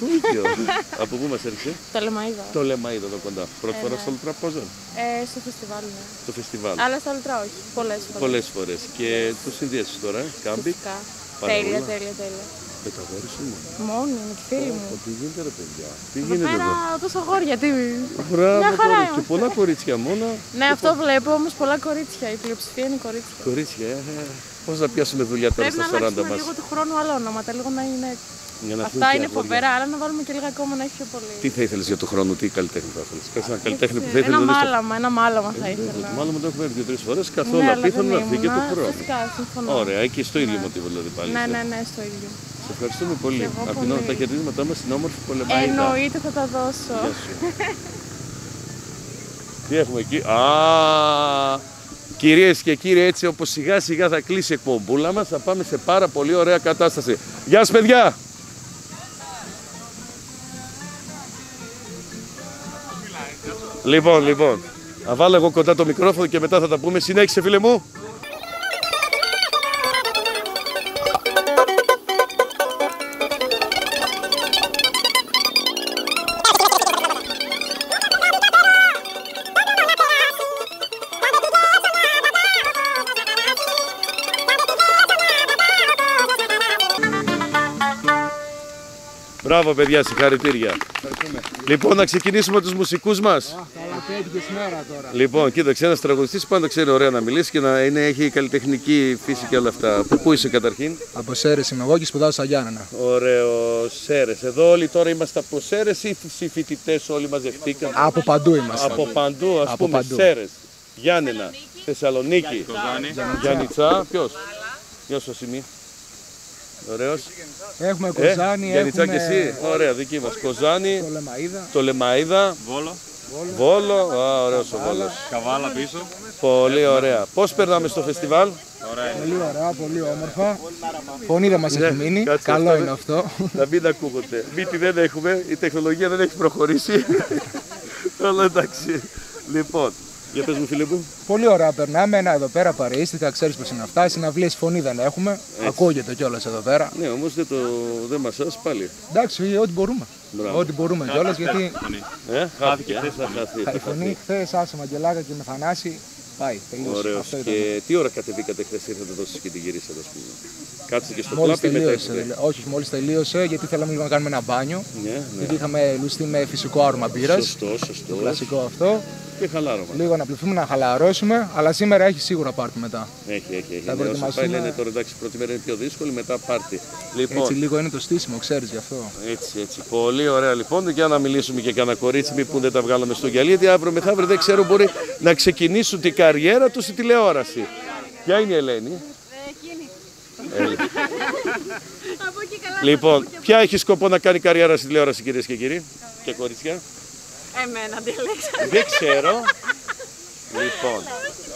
Το ίδιο. Από πού μας έρχεσαι; Το λεμαίδα. Το Λεμαΐδα εδώ κοντά. Πρώτη Ε, φορά ναι. στο Λουτραπόζο, Ε, στο φεστιβάλ, ναι. στο φεστιβάλ. Αλλά στα λουτρά όχι. Πολλές φορές. Πολλές φορές. Και το συνδύασες τώρα, ε, κάμπι. Φυσικά. Τέλεια, Παρόλα. τέλεια, τέλεια. Με τα αγόρι σου μου. Μόνη με τη φίλη μου. Ω, Τι γίνεται ρε παιδιά. Τι Εδώ γίνεται πέρα εδώ; τόσο αγόρια, τι. Μπράβο Μια χαρά τώρα. Και είμαστε. πολλά κορίτσια μόνο. Ναι, αυτό βλέπω όμως πολλά κορίτσια. Η πλειοψηφία είναι κορίτσια. Κορίτσια, ε. Πώς να πιάσουμε δουλειά τώρα Πρέπει να στα 40 αλλάξουμε μα. λίγο του χρόνου άλλα ονόματα, λίγο να είναι. Για να Αυτά έρθουν και είναι αγόρια. φοβερά, αλλά να βάλουμε και λίγα ακόμα να έχει πιο πολύ. Τι θα ήθελες για το χρόνο, τι καλλιτέχνη θα ήθελες; Πε ένα καλλιτέχνη που θα ήθελες Ένα να δεις το- μάλαμα, ένα μάλαμα θα ήθελα. Μάλλον με το έχουμε έρθει δύο-τρεις φορές. Ναι, Καθόλου αλλά απίθανο δεν να έρθει και το ήμουνα. χρόνο. Φυσικά, συμφωνώ. Ωραία, εκεί στο ίδιο μοτίβο δηλαδή πάλι. Ναι, είσαι. ναι, ναι, στο ίδιο. Σε ευχαριστούμε πολύ. Και εγώ Απεινώ πολύ. τα χαιρετίσματά μας στην όμορφη πολεμαϊκή. Εννοείται θα τα δώσω. Γεια σου. (laughs) Τι έχουμε εκεί; Α, κυρίες και κύριοι, έτσι όπως σιγά σιγά θα κλείσει η εκπομπούλα μας, θα πάμε σε πάρα πολύ ωραία κατάσταση. Γεια σας παιδιά! Λοιπόν, λοιπόν, θα βάλω εγώ κοντά το μικρόφωνο και μετά θα τα πούμε. Συνέχισε φίλε μου. Μπράβο παιδιά, συγχαρητήρια. Λοιπόν, να ξεκινήσουμε τους μουσικούς μας. Καλαπέτυχες μέρα τώρα. Λοιπόν, κοίταξε, ένας τραγουδιστής πάντα ξέρει ωραία να μιλήσει και να είναι, έχει καλλιτεχνική φύση και όλα αυτά. Από πού είσαι καταρχήν, Από Σέρες είμαι εγώ και σπουδάω στα Γιάννενα. Ωραίο, Σέρες. Εδώ όλοι τώρα είμαστε από Σέρες ή οι φοιτητές όλοι μαζευτήκαν; Από παντού είμαστε. Από παντού, ας Από πούμε, παντού. Σέρες. Γιάννενα, Θεσσαλονίκη, Γιάννητσά. Ποιος, Γεια σου, Ασημί. Ωραίος. Έχουμε Κοζάνη, Γιάννητσά έχουμε και εσύ. Ωραία, δική μας. Κοζάνη, το Λεμαΐδα. το Λεμαίδα, Βόλο. Βόλο. Α, ωραίος ο Βόλος. Καβάλα πίσω. Πολύ ωραία. Πώς περνάμε στο φεστιβάλ, Πολύ ωραία, πολύ όμορφα. Φωνή δεν μας Ναι, έχει μείνει. κάτσε Καλό αυτό, είναι ναι. αυτό. Να μην ακούγονται. Μύτη δεν έχουμε, η τεχνολογία δεν έχει προχωρήσει. (laughs) Αλλά εντάξει. Λοιπόν, για πες μου φίλε μου. Πολύ ωραία περνάμε. Ένα εδώ πέρα παρείστηκα, ξέρεις πως είναι αυτά. Συναυλίες φωνή δεν έχουμε. Ακούγεται κιόλας εδώ πέρα. Ναι, όμως δεν, το, δεν μασάς πάλι. Εντάξει, ό,τι μπορούμε. Μπράβο. Ό,τι μπορούμε κιόλας γιατί Ε, χάθηκε, ε, θα χαθεί. η θα φωνή χαθεί. χθες άσε Μαγκελάκα και με Θανάση πάει. Τελείωσε. Ωραίος. Αυτό ήταν. Και τι ώρα κατεβήκατε χθες ήρθατε εδώ και την γυρίσατε, ας πούμε; Κάτσετε και στο Μόλις κλάπι μετά τελείωσε. ήρθατε; δηλαδή. Όχι, μόλις τελείωσε γιατί θέλαμε λίγο να κάνουμε ένα μπάνιο. Ναι, ναι. Γιατί είχαμε λουστεί με φυσικό άρωμα μπύρας. Σωστό, σωστό. Το κλασικό αυτό. Και χαλάρωμα. Λίγο να πληθούμε να χαλαρώσουμε, αλλά σήμερα έχει σίγουρα πάρτι μετά. Έχει, έχει, έχει. Θα Ναι, όσο πάει προετοιμαστούμε. λένε τώρα εντάξει, πρώτη μέρα είναι πιο δύσκολη, μετά πάρτι. Λοιπόν, Έτσι λίγο είναι το στήσιμο, ξέρεις γι' αυτό. Έτσι, έτσι. Πολύ ωραία λοιπόν. Για να μιλήσουμε και κανένα κορίτσι, μήπου δεν τα βγάλαμε στο γυαλί, γιατί αύριο μεθαύριο δεν ξέρω μπορεί να ξεκινήσουν την καριέρα τους στη τηλεόραση. Ποια είναι η Ελένη; Έλα. (laughs) Από εκεί καλά. Λοιπόν, ποια έχει σκοπό να κάνει καριέρα στη τηλεόραση, κυρίες και κύριοι, και κορίτσια; Εμένα διαλέξατε. Δεν ξέρω. Λοιπόν,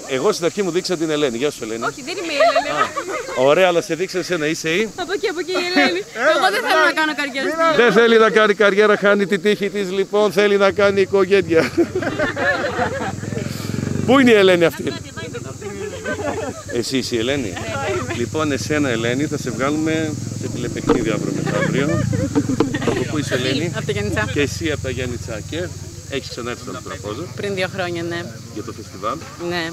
εγώ στην αρχή μου δείξα την Ελένη. Γεια σου, Ελένη. Όχι, δεν είμαι η Ελένη. Ωραία, αλλά σε δείξα εσένα, είσαι η; Από εκεί, από εκεί η Ελένη. Εγώ δεν θέλω να κάνω καριέρα στην Δεν θέλει να κάνει καριέρα, χάνει τη τύχη της, λοιπόν θέλει να κάνει οικογένεια. Πού είναι η Ελένη αυτή, Εσύ είσαι η Ελένη; Λοιπόν, εσένα Ελένη, θα σε βγάλουμε σε τηλεπαιχνίδι αύριο μεθαύριο. Από πού είσαι Ελένη, Από τη Γεννητσά. και εσύ από τα Γιάννη Τσάκε. Έχεις ξανάρθει στο τραπόζο Πριν δύο χρόνια, ναι. για το φεστιβάλ; Ναι.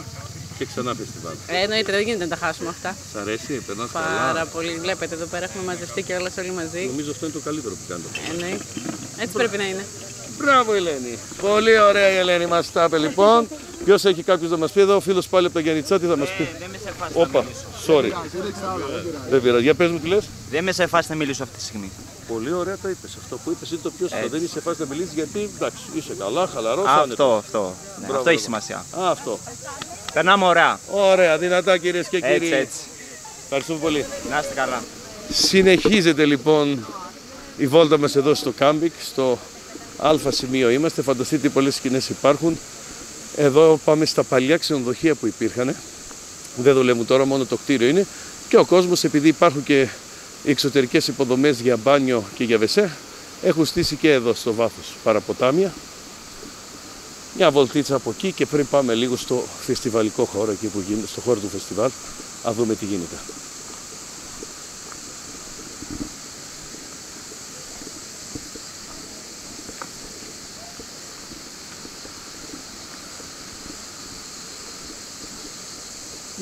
και ξανά φεστιβάλ. Ε, εννοείται, δεν γίνεται να τα χάσουμε αυτά. Σ' αρέσει, περνάς Πάρα καλά. πολύ. Βλέπετε, εδώ πέρα έχουμε μαζευτεί και όλα όλοι μαζί. Νομίζω αυτό είναι το καλύτερο που κάνετε. Εννοείται. Έτσι πρέπει να είναι. Μπράβο Ελένη. Πολύ ωραία η Ελένη μας τα είπε λοιπόν. Ποιος έχει κάποιος να μας πει εδώ, ο φίλος πάλι από τα Γιάννητσά, τι θα μας πει. Δεν είμαι σε φάση Όπα, sorry. Δεν πειράζει. Για πες μου τι λες. Δεν είμαι σε φάση να μιλήσω αυτή τη στιγμή. Πολύ ωραία τα είπες. Αυτό που είπες είναι το πιο σωστό. Έτσι. Δεν είσαι σε φάση να μιλήσεις γιατί εντάξει, είσαι καλά, χαλαρός, Αυτό, άνετος. αυτό. Ναι, Μπράβο, αυτό έχει μπράβο. σημασία. Α, αυτό. Περνάμε ωραία. Ωραία, δυνατά κυρίες και κύριοι. Έτσι, έτσι. Ευχαριστούμε πολύ. Να είστε καλά. Συνεχίζεται λοιπόν η βόλτα μας εδώ στο κάμπικ, στο α σημείο είμαστε. Φανταστείτε τι πολλές σκηνές υπάρχουν. Εδώ πάμε στα παλιά ξενοδοχεία που υπήρχαν. Δεν δουλεύουν τώρα, μόνο το κτίριο είναι. Και ο κόσμος, επειδή υπάρχουν και οι εξωτερικές υποδομές για μπάνιο και για βεσέ, έχουν στήσει και εδώ στο βάθος παραποτάμια. Μια βολτίτσα από εκεί και πριν πάμε λίγο στο φεστιβαλικό χώρο, εκεί που γίνεται, στο χώρο του φεστιβάλ, να δούμε τι γίνεται.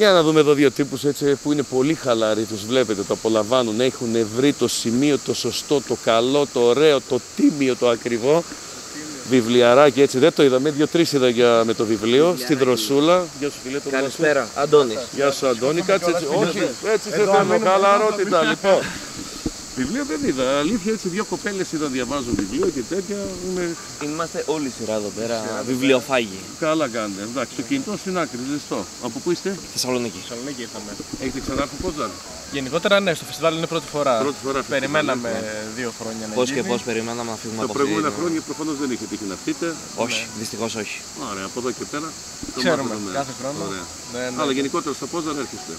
Για να δούμε εδώ δύο τύπους έτσι που είναι πολύ χαλαροί, τους βλέπετε, το απολαμβάνουν, έχουν βρει το σημείο το σωστό, το καλό, το ωραίο, το τίμιο, το ακριβό. Βιβλιαράκι έτσι, δεν το είδαμε, δύο-τρεις είδα για, με το βιβλίο, στη δροσούλα. Γεια σου φίλε, το όνομά σου; Καλησπέρα, Αντώνης. Γεια σου Αντώνη, κάτσε έτσι, όχι, έτσι σε θέλω, χαλαρότητα λοιπόν. Βιβλίο δεν είδα, αλήθεια έτσι δύο κοπέλες είδα διαβάζουν βιβλίο και τέτοια. Είμαι... Είμαστε όλη η σειρά εδώ πέρα, βιβλιοφάγοι. Καλά κάνετε, εντάξει, το κινητό στην άκρη, ζεστό. Από πού είστε; Θεσσαλονίκη. Θεσσαλονίκη ήρθαμε. Έχετε ξανάρθει Πόζαρ; Γενικότερα ναι, στο φεστιβάλ είναι πρώτη φορά. Πρώτη φορά φεστιβάλ, Περιμέναμε ναι. δύο χρόνια να Πώς και γίνει. πώς περιμέναμε να φύγουμε Τα από προηγούμενα αυτή. χρόνια προφανώς δεν είχε τύχει να έρθετε. Όχι, δυστυχώς όχι. Ωραία, από εδώ και πέρα. το Ξέρουμε, μάθαμε. κάθε χρόνο. Ωραία. Ναι, ναι. Αλλά γενικότερα στο Πόζαρ έρχεστε.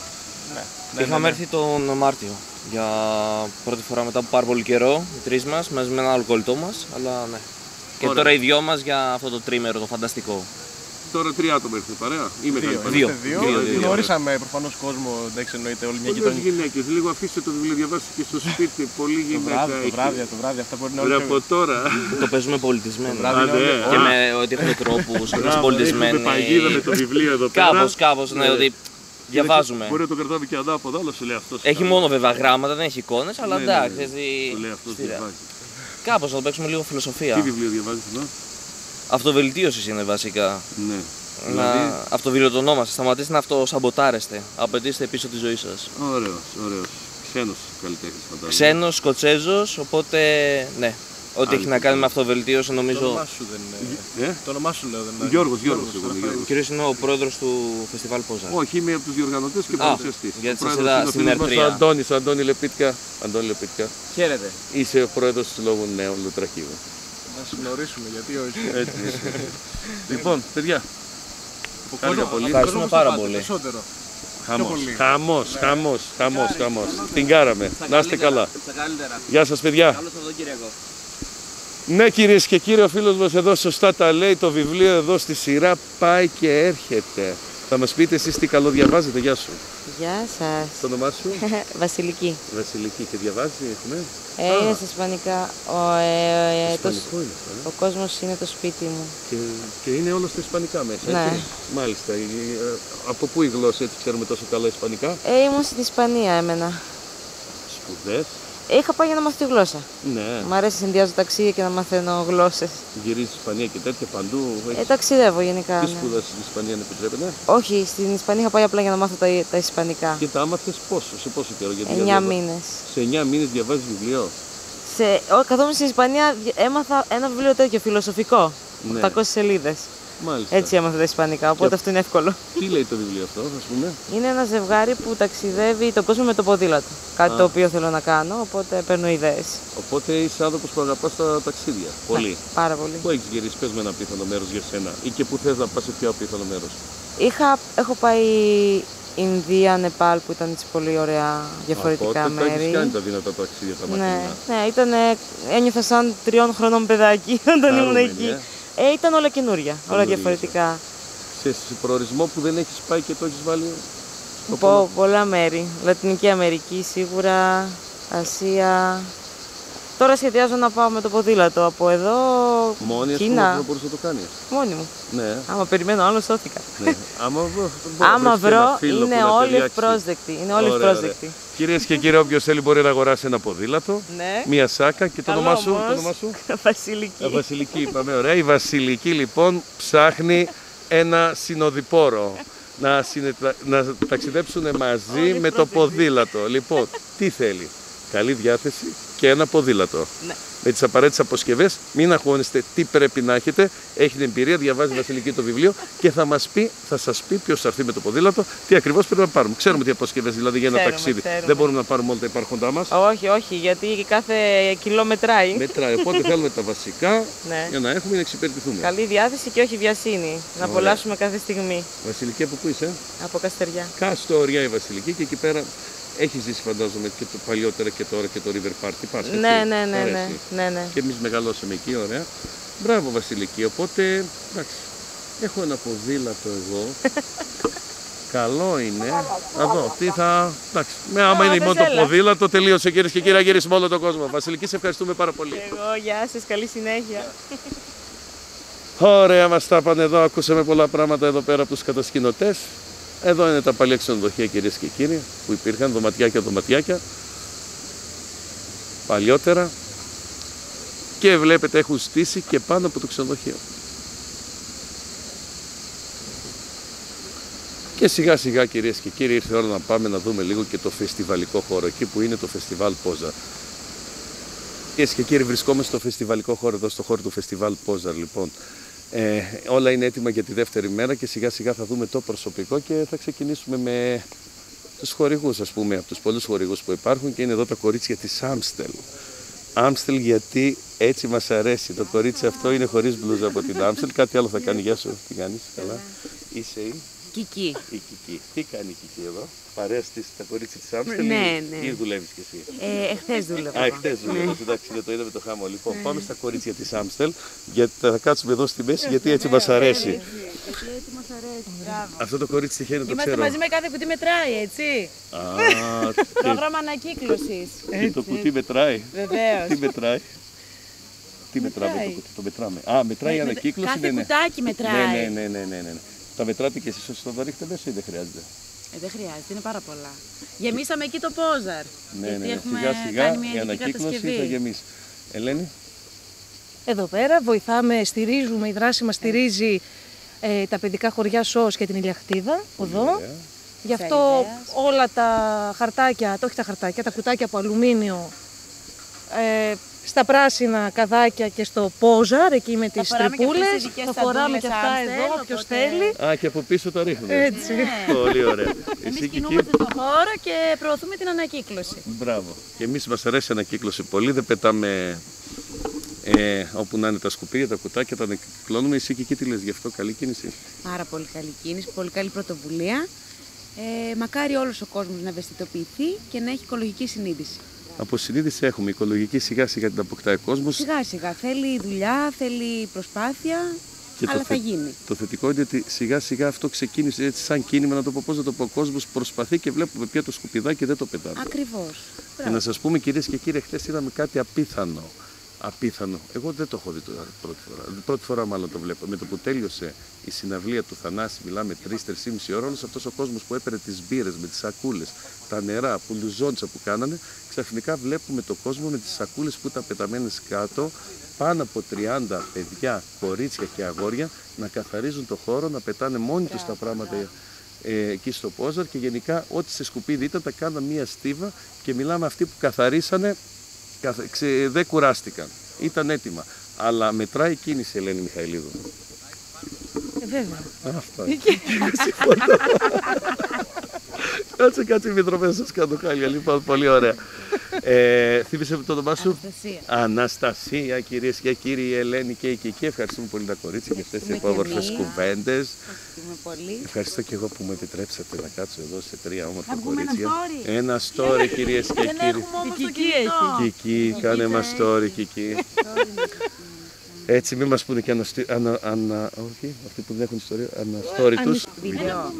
Ναι. Είχαμε έρθει τον Μάρτιο για πρώτη φορά μετά από πάρα πολύ καιρό, οι τρεις μας, μαζί με έναν άλλο κολλητό μας. Αλλά ναι. Και Ωραία. τώρα οι δυο μας για αυτό το τρίμερο το φανταστικό. Τώρα τρία άτομα ήρθατε παρέα. Ή μεγάλη Δύο. παρέα. Δύο. Δύο. Δύο, δύο. Γνωρίσαμε προφανώς κόσμο, εντάξει εννοείται όλη μια Πολλές γειτονιά. γυναίκες, λίγο αφήστε το βιβλίο, διαβάστε και στο σπίτι. Πολύ Το γυναίκα βράδυ, το έχει. βράδυ, το βράδυ, αυτά μπορεί να Ρε είναι από τώρα. το παίζουμε πολιτισμένο. Το βράδυ είναι Α, ναι. όλο- Και Α. με ότι έχουμε τρόπους και Μπράβο, είμαστε πολιτισμένοι. έχουμε παγίδα με το βιβλίο εδώ πέρα. Κάπω, κάπως, ναι, Ναι. ότι διαβάζουμε. Μπορεί να το κρατάμε και ανάποδα, αλλά σου λέει αυτός. Έχει μόνο βέβαια γράμματα, δεν έχει εικόνες, αλλά Ναι, ναι, εντάξει. ναι. έτσι, Σου λέει αυτός στήρα. διαβάζει. Κάπως να το παίξουμε λίγο Τι φιλοσοφία. βιβλίο διαβάζεις εδώ; Αυτοβελτίωσης είναι βασικά. Ναι. Να Δηλαδή, αυτοβιλωτονόμαστε, σταματήστε να αυτοσαμποτάρεστε. Απαιτήστε πίσω τη ζωή σας. ωραίος, ωραίος. Ξένος καλλιτέχνης φαντάζομαι. Ξένος, Σκοτσέζος, οπότε ναι. Ό,τι Άλλη έχει να κάνει με αυτοβελτίωση Το νομίζω. όνομά σου δεν είναι. Ε; Το όνομά σου λέω δεν είναι. Γιώργος, Γιώργος, εγώ είμαι Ο Γιώργος. κύριος είναι ο πρόεδρος του φεστιβάλ Πόζα. Όχι, είμαι από τους διοργανωτές και Α, παρουσιαστής. γιατί Ο σας πρόεδρος είδα είναι ο στην φίλος μας, Ερτρία. Ο Αντώνης, ο Αντώνη Λεπίτκα. Αντώνη Λεπίτκα. Χαίρετε. Είσαι ο πρόεδρος του Συλλόγου Νέων Λουτρακίου. Να σε γνωρίσουμε γιατί όχι. Έτσι. λοιπόν, παιδιά. Χάρηκα πολύ. Ευχαριστούμε πάρα πολύ. Περισσότερο. Χαμός, πολύ. χαμός, χαμός, χαμός, χαμός. Την κάραμε. Να είστε καλά. Γεια σας παιδιά. Σαββατοκύριακο. Ναι κυρίες και κύριοι, ο φίλος μας εδώ σωστά τα λέει, το βιβλίο εδώ στη σειρά πάει και έρχεται. Θα μας πείτε εσείς τι καλό διαβάζετε, γεια σου. Γεια σας. Το όνομά σου, (laughs) Βασιλική. Βασιλική και διαβάζει, έχουμε; Ε, είναι στα ισπανικά. Ο, ε, ε, το, Ισπανικό είναι αυτό, ε. ο κόσμος είναι το σπίτι μου. Και, και είναι όλο στα ισπανικά μέσα, Ναι. έτσι. Μάλιστα. Ε, ε, Από πού η γλώσσα, έτσι ξέρουμε τόσο καλά ισπανικά; Ε, ήμουν στην Ισπανία έμενα. Σπουδές. Είχα πάει για να μάθω τη γλώσσα. Ναι. Μ' αρέσει να συνδυάζω ταξίδια και να μαθαίνω γλώσσες. Γυρίζεις Ισπανία και τέτοια παντού. Ε, Έχεις- ταξιδεύω γενικά. Τι ναι. σπουδές στην Ισπανία, αν επιτρέπετε; Όχι, στην Ισπανία είχα πάει απλά για να μάθω τα, τα Ισπανικά. Και τα άμαθες πόσο, σε πόσο καιρό. Γιατί Εννιά διαβα- μήνες. Σε 9 μήνες διαβάζεις βιβλίο; Σε, ο, καθόμουν στην Ισπανία δι- έμαθα ένα βιβλίο τέτοιο φιλοσοφικό. Ναι. 800 σελίδες. Μάλιστα. Έτσι έμαθα τα Ισπανικά, οπότε Και- αυτό είναι εύκολο. Τι λέει το βιβλίο αυτό, ας πούμε; Είναι ένα ζευγάρι που ταξιδεύει τον κόσμο με το ποδήλατο. Κάτι Α. το οποίο θέλω να κάνω, οπότε παίρνω ιδέες. Οπότε είσαι άνθρωπος που αγαπάς τα ταξίδια. Πολύ. Πάρα πολύ. Πού έχεις γυρίσει, πες με ένα απίθανο μέρος για σένα. Ή και πού θες να πας σε πιο απίθανο μέρος. Είχα, έχω πάει Ινδία, Νεπάλ που ήταν έτσι πολύ ωραία διαφορετικά Οπότε τα έχεις μέρη. κάνει τα δυνατά ταξίδια, τα Ναι, μακρινά. ναι, ήταν, ένιωθα σαν τριών χρονών παιδάκι (laughs) όταν ήμουν Χαρούμενη, εκεί. ε. Ε, ήταν όλα καινούρια, όλα Καινούργια. διαφορετικά. Σε σε προορισμό που δεν έχεις πάει και το έχεις βάλει. το Πω, πολλά μέρη. Λατινική Αμερική σίγουρα, Ασία. Τώρα σχεδιάζω να πάω με το ποδήλατο από εδώ, Μόνη, ας πούμε, Κίνα. δεν μπορείς να το κάνεις. Μόνη μου. Ναι. Άμα περιμένω άλλο, σώθηκα. ναι. Άμα, (laughs) βρω- Άμα βρεις και ένα βρω, φίλο που είναι να όλοι ταιριάξει. ευπρόσδεκτοι. Είναι όλοι Ωραία, ωραία. ευπρόσδεκτοι. Κυρίες και κύριοι, όποιος θέλει μπορεί να αγοράσει ένα ποδήλατο, Ναι. μία σάκα και το Καλό όνομά σου. όμως. Το όνομά σου. (laughs) Βασιλική. Ε, Βασιλική είπαμε, ωραία. Η Βασιλική λοιπόν ψάχνει ένα συνοδοιπόρο. Να, συνετα... να ταξιδέψουν μαζί με το ποδήλατο. Λοιπόν, τι θέλει. Καλή διάθεση και ένα ποδήλατο. Ναι. Με τις απαραίτητες αποσκευές, μην αγχώνεστε τι πρέπει να έχετε. Έχει την εμπειρία, διαβάζει η Βασιλική το βιβλίο και θα μας πει, θα σας πει ποιος θα έρθει με το ποδήλατο, τι ακριβώς πρέπει να πάρουμε. Ξέρουμε τι αποσκευές δηλαδή για ένα Ξέρουμε, ταξίδι. ξέρουμε. Δεν μπορούμε να πάρουμε όλα τα υπάρχοντά μας. Όχι, όχι, γιατί κάθε κιλό μετράει. Μετράει. Οπότε (laughs) θέλουμε τα βασικά Ναι. για να έχουμε να εξυπηρετηθούμε. Καλή διάθεση και όχι βιασύνη. Να Ωραία. απολαύσουμε κάθε στιγμή. Βασιλική, από πού είσαι; Από Καστεριά. Κάστο ωριά η Βασιλική και εκεί πέρα έχεις ζήσει φαντάζομαι και το παλιότερα και τώρα και το River Park. Τι πας, έτσι; Ναι, ναι, ναι, Αρέσει. ναι, ναι, ναι. Και εμείς μεγαλώσαμε εκεί, ωραία. Μπράβο Βασιλική, οπότε εντάξει, έχω ένα ποδήλατο εγώ. (laughs) Καλό είναι. Να δω, τι θα. Εντάξει, με άμα είναι μόνο το Βεζέλα. ποδήλατο, τελείωσε κυρίε και κύριοι, γυρίσουμε όλο τον κόσμο. Βασιλική, σε ευχαριστούμε πάρα πολύ. Εγώ, γεια σας, καλή συνέχεια. Ωραία, μας τα πάνε εδώ. Ακούσαμε πολλά πράγματα εδώ πέρα από τους κατασκηνωτές. Εδώ είναι τα παλιά ξενοδοχεία κυρίες και κύριοι που υπήρχαν, δωματιάκια, δωματιάκια. Παλιότερα. Και βλέπετε έχουν στήσει και πάνω από το ξενοδοχείο. Και σιγά σιγά κυρίες και κύριοι ήρθε η ώρα να πάμε να δούμε λίγο και το φεστιβαλικό χώρο, εκεί που είναι το φεστιβάλ Πόζαρ. Κυρίες και κύριοι βρισκόμαστε στο φεστιβαλικό χώρο, εδώ στο χώρο του φεστιβάλ Πόζαρ λοιπόν. Ε, όλα είναι έτοιμα για τη δεύτερη μέρα και σιγά σιγά θα δούμε το προσωπικό και θα ξεκινήσουμε με τους χορηγούς ας πούμε, από τους πολλούς χορηγούς που υπάρχουν και είναι εδώ τα κορίτσια της Άμστελ. Άμστελ γιατί έτσι μας αρέσει. Το κορίτσι αυτό είναι χωρίς μπλούζα από την Άμστελ. Κάτι άλλο θα κάνει. Γεια σου, τι κάνεις, καλά. Είσαι η... Κική. Η Κική. Τι κάνει η Κική εδώ, παρέας στις τα κορίτσια της Άμστελ Ναι, ή- ναι. ή δουλεύεις κι εσύ; Ε, εχθές δούλευα. Α, εχθές δουλεύεις, εντάξει, δεν το είδαμε το χάμο. Λοιπόν, πάμε στα κορίτσια της Άμστελ, γιατί θα κάτσουμε εδώ στη μέση, γιατί έτσι μας αρέσει. Γιατί έτσι μας αρέσει. Μπράβο. Αυτό το κορίτσι τυχαίνει το Είμαστε ξέρω. μαζί με κάθε κουτί μετράει, έτσι. Α, (laughs) Πρόγραμμα ανακύκλωσης. και το κουτί μετράει; Βεβαίως. Τι μετράει; Τι μετράμε το Μετράει. κουτί, το μετράμε. Α, μετράει η Ναι, με- ανακύκλωση. κάθε ναι, ναι. κουτάκι μετράει. Ναι, ναι, ναι, ναι, ναι, ναι. Τα μετράτε και εσείς όσο τα ρίχνετε μέσα ή δεν χρειάζεται; Ε, δεν χρειάζεται, είναι πάρα πολλά. Γεμίσαμε εκεί το Πόζαρ. Ναι, γιατί ναι, ναι. έχουμε Σιγά σιγά κάνει μια η ειδική ανακύκλωση κατασκευή. θα γεμίσει. Ελένη; Εδώ πέρα βοηθάμε, στηρίζουμε, η δράση μας στηρίζει ε, τα παιδικά χωριά ΣΟΣ και την Ηλιαχτίδα, εδώ. Γι' αυτό όλα τα χαρτάκια, το όχι τα χαρτάκια, τα κουτάκια από αλουμίνιο, ε, στα πράσινα καδάκια και στο πόζαρ, εκεί με τις φοράμε και αυτές τρυπούλες. τις ειδικές Θα φοράμε ταντούλες και αυτά Άμστελ, εδώ, όποιος οπότε- θέλει. Α, και από πίσω τα ρίχνουμε. Έτσι. Πολύ ωραία. Εμείς Εσύ και εκεί. κινούμαστε στον χώρο και προωθούμε την ανακύκλωση. Μπράβο. Και εμείς μας αρέσει η ανακύκλωση πολύ. Δεν πετάμε ε, όπου να είναι τα σκουπίδια, τα κουτάκια, τα ανακυκλώνουμε. Εσύ και εκεί τι λες γι' αυτό. Καλή κίνηση. Πάρα πολύ καλή κίνηση, πολύ καλή πρωτοβουλία. Ε, μακάρι όλος ο κόσμος να ευαισθητοποιηθεί και να έχει οικολογική συνείδηση. Από συνείδηση έχουμε οικολογική σιγά σιγά την αποκτάει ο κόσμος. Σιγά σιγά, θέλει δουλειά, θέλει προσπάθεια, Και αλλά το, θα θε- γίνει. το θετικό είναι ότι σιγά σιγά αυτό ξεκίνησε έτσι σαν κίνημα να το πω πώς να το πω. Ο κόσμος προσπαθεί και βλέπουμε πια το σκουπιδάκι και δεν το πετάμε. Ακριβώς. Και να σας πούμε κυρίες και κύριοι, χθες είδαμε κάτι απίθανο. Απίθανο. Εγώ δεν το έχω δει τώρα πρώτη φορά. Πρώτη φορά μάλλον το βλέπω. Με το που τέλειωσε η συναυλία του Θανάση, μιλάμε 3-3,5 ώρα, όλος αυτός ο κόσμος που έπαιρνε τις μπύρες με τις σακούλες, τα νερά που λουζόντσα που κάνανε, ξαφνικά βλέπουμε το κόσμο με τις σακούλες που ήταν πεταμένες κάτω, πάνω από 30 παιδιά, κορίτσια και αγόρια να καθαρίζουν το χώρο, να πετάνε μόνοι τους τα πράγματα ε, εκεί στο Πόζαρ και γενικά ό,τι σε σκουπίδι ήταν τα κάναν μία στίβα και μιλάμε αυτοί που καθαρίσανε καθ- ξε- δεν κουράστηκαν. Ήταν έτοιμα. Αλλά μετράει η κίνηση Ελένη Μιχαηλίδου. Ε, βέβαια. Αυτό. (laughs) Συμφωνώ. Κάτσε, κάτσε Μητροπέ, σας κάνω χάλια. Λοιπόν, πολύ ωραία. Ε, θύμισε το όνομά σου; Αναστασία. Αναστασία, κυρίες και κύριοι, η Ελένη και η Κική. Ευχαριστούμε πολύ τα κορίτσια για αυτές τις Ευχαριστούμε και υπόβορφες εμείς. κουβέντες. Ευχαριστούμε πολύ. Ευχαριστώ και εγώ που μου επιτρέψατε να κάτσω εδώ σε τρία όμορφα Να βγούμε ένα κορίτσια. story. Ένα story, κυρίες και Δεν κύριοι. έχουμε όμως το Κική κινητό. Κική, κάνε θα μας έχει. story, Κική. Έτσι, μην μας πούνε και αναστη... ανα... ανα... όχι, αυτοί που δεν έχουν ιστορία, αναστόρι τους. Βίντεο.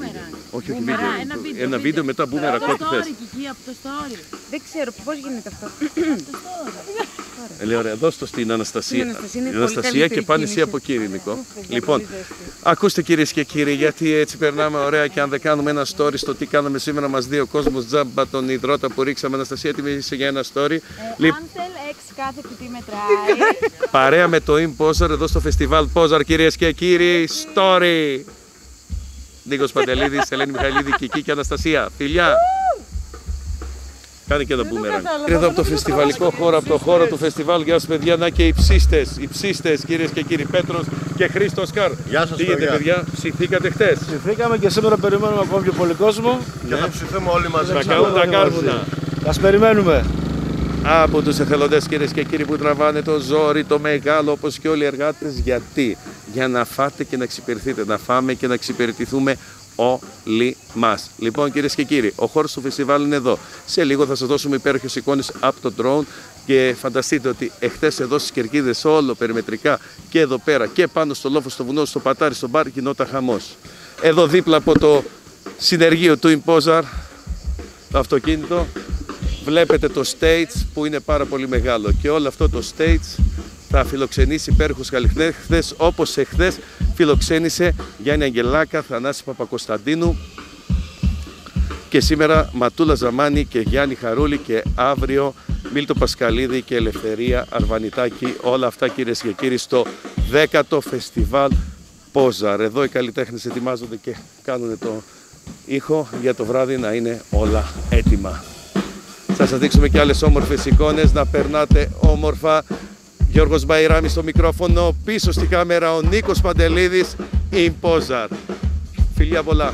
Όχι, όχι, Μπούμερα, βίντεο. ένα βίντεο, Ένα βίντεο μετά μπούμε Από το ό,τι θες. story, Κική, από το story. Δεν ξέρω πώς γίνεται αυτό. Ε, Λέει, ωραία, δώσ' το στην Αναστασία. Στην Αναστασία, είναι Η πολύ Αναστασία καλύτερη και πάνε εσύ κίνηση. από κύρι, Νικό. Λοιπόν, ακούστε κυρίες και κύριοι, γιατί έτσι περνάμε ωραία και αν δεν κάνουμε ένα story στο τι κάναμε σήμερα, μας δει ο κόσμος τζάμπα τον υδρότα που ρίξαμε. Αναστασία, έτοιμη είσαι για ένα story; Λοιπόν, Άμστελ, έξι κάθε κουτί μετράει. Παρέα με το Imposer εδώ στο φεστιβάλ Πόζαρ, κυρίες και κύριοι, story. Νίκος Παντελίδης, (laughs) Ελένη Μιχαηλίδη, Κική και Αναστασία. Φιλιά! Κάνε και ένα μπούμεραν. Εδώ από το φεστιβαλικό χώρο, από το χώρο του φεστιβάλ, γεια σας παιδιά, να και οι ψίστες, οι ψίστες κυρίες και κύριοι, Πέτρος και Χρήστος Καρ. Γεια σας, Τι γίνεται παιδιά. παιδιά, ψηθήκατε χτες. Ψηθήκαμε και σήμερα περιμένουμε ακόμη πιο πολύ κόσμο. Και θα ψηθούμε όλοι μαζί. Θα κάνουν τα κάρβουνα. Ας περιμένουμε. Από τους εθελοντές κυρίες και κύριοι που τραβάνε το ζόρι, το μεγάλο όπως και όλοι οι εργάτες. Γιατί; Για να φάτε και να εξυπηρετηθείτε, να φάμε και να εξυπηρετηθούμε όλοι μας. Λοιπόν κυρίες και κύριοι, ο χώρος του φεστιβάλ είναι εδώ. Σε λίγο θα σας δώσουμε υπέροχες εικόνες από το drone και φανταστείτε ότι εχθές εδώ στις Κερκίδες όλο περιμετρικά και εδώ πέρα και πάνω στο λόφο, στο βουνό, στο πατάρι, στο μπαρ γινόταν χαμός. Εδώ δίπλα από το συνεργείο του Imposar, το αυτοκίνητο, βλέπετε το stage που είναι πάρα πολύ μεγάλο και όλο αυτό το stage θα φιλοξενήσει υπέροχους καλλιτέχνες όπως εχθές φιλοξένησε Γιάννη Αγγελάκα, Θανάση Παπακοσταντίνου Και σήμερα Ματούλα Ζαμάνη και Γιάννη Χαρούλη και αύριο Μίλτο Πασκαλίδη και Ελευθερία Αρβανιτάκη. Όλα αυτά κυρίες και κύριοι στο 10ο φεστιβάλ Πόζαρ. Εδώ οι καλλιτέχνες ετοιμάζονται και κάνουν το ήχο για το βράδυ να είναι όλα έτοιμα. Θα σας δείξουμε και άλλες όμορφες εικόνες, να περνάτε όμορφα. Γιώργος Μπαϊράμι στο μικρόφωνο, πίσω στη κάμερα ο Νίκος Παντελίδης, in Πόζαρ. Φιλιά πολλά.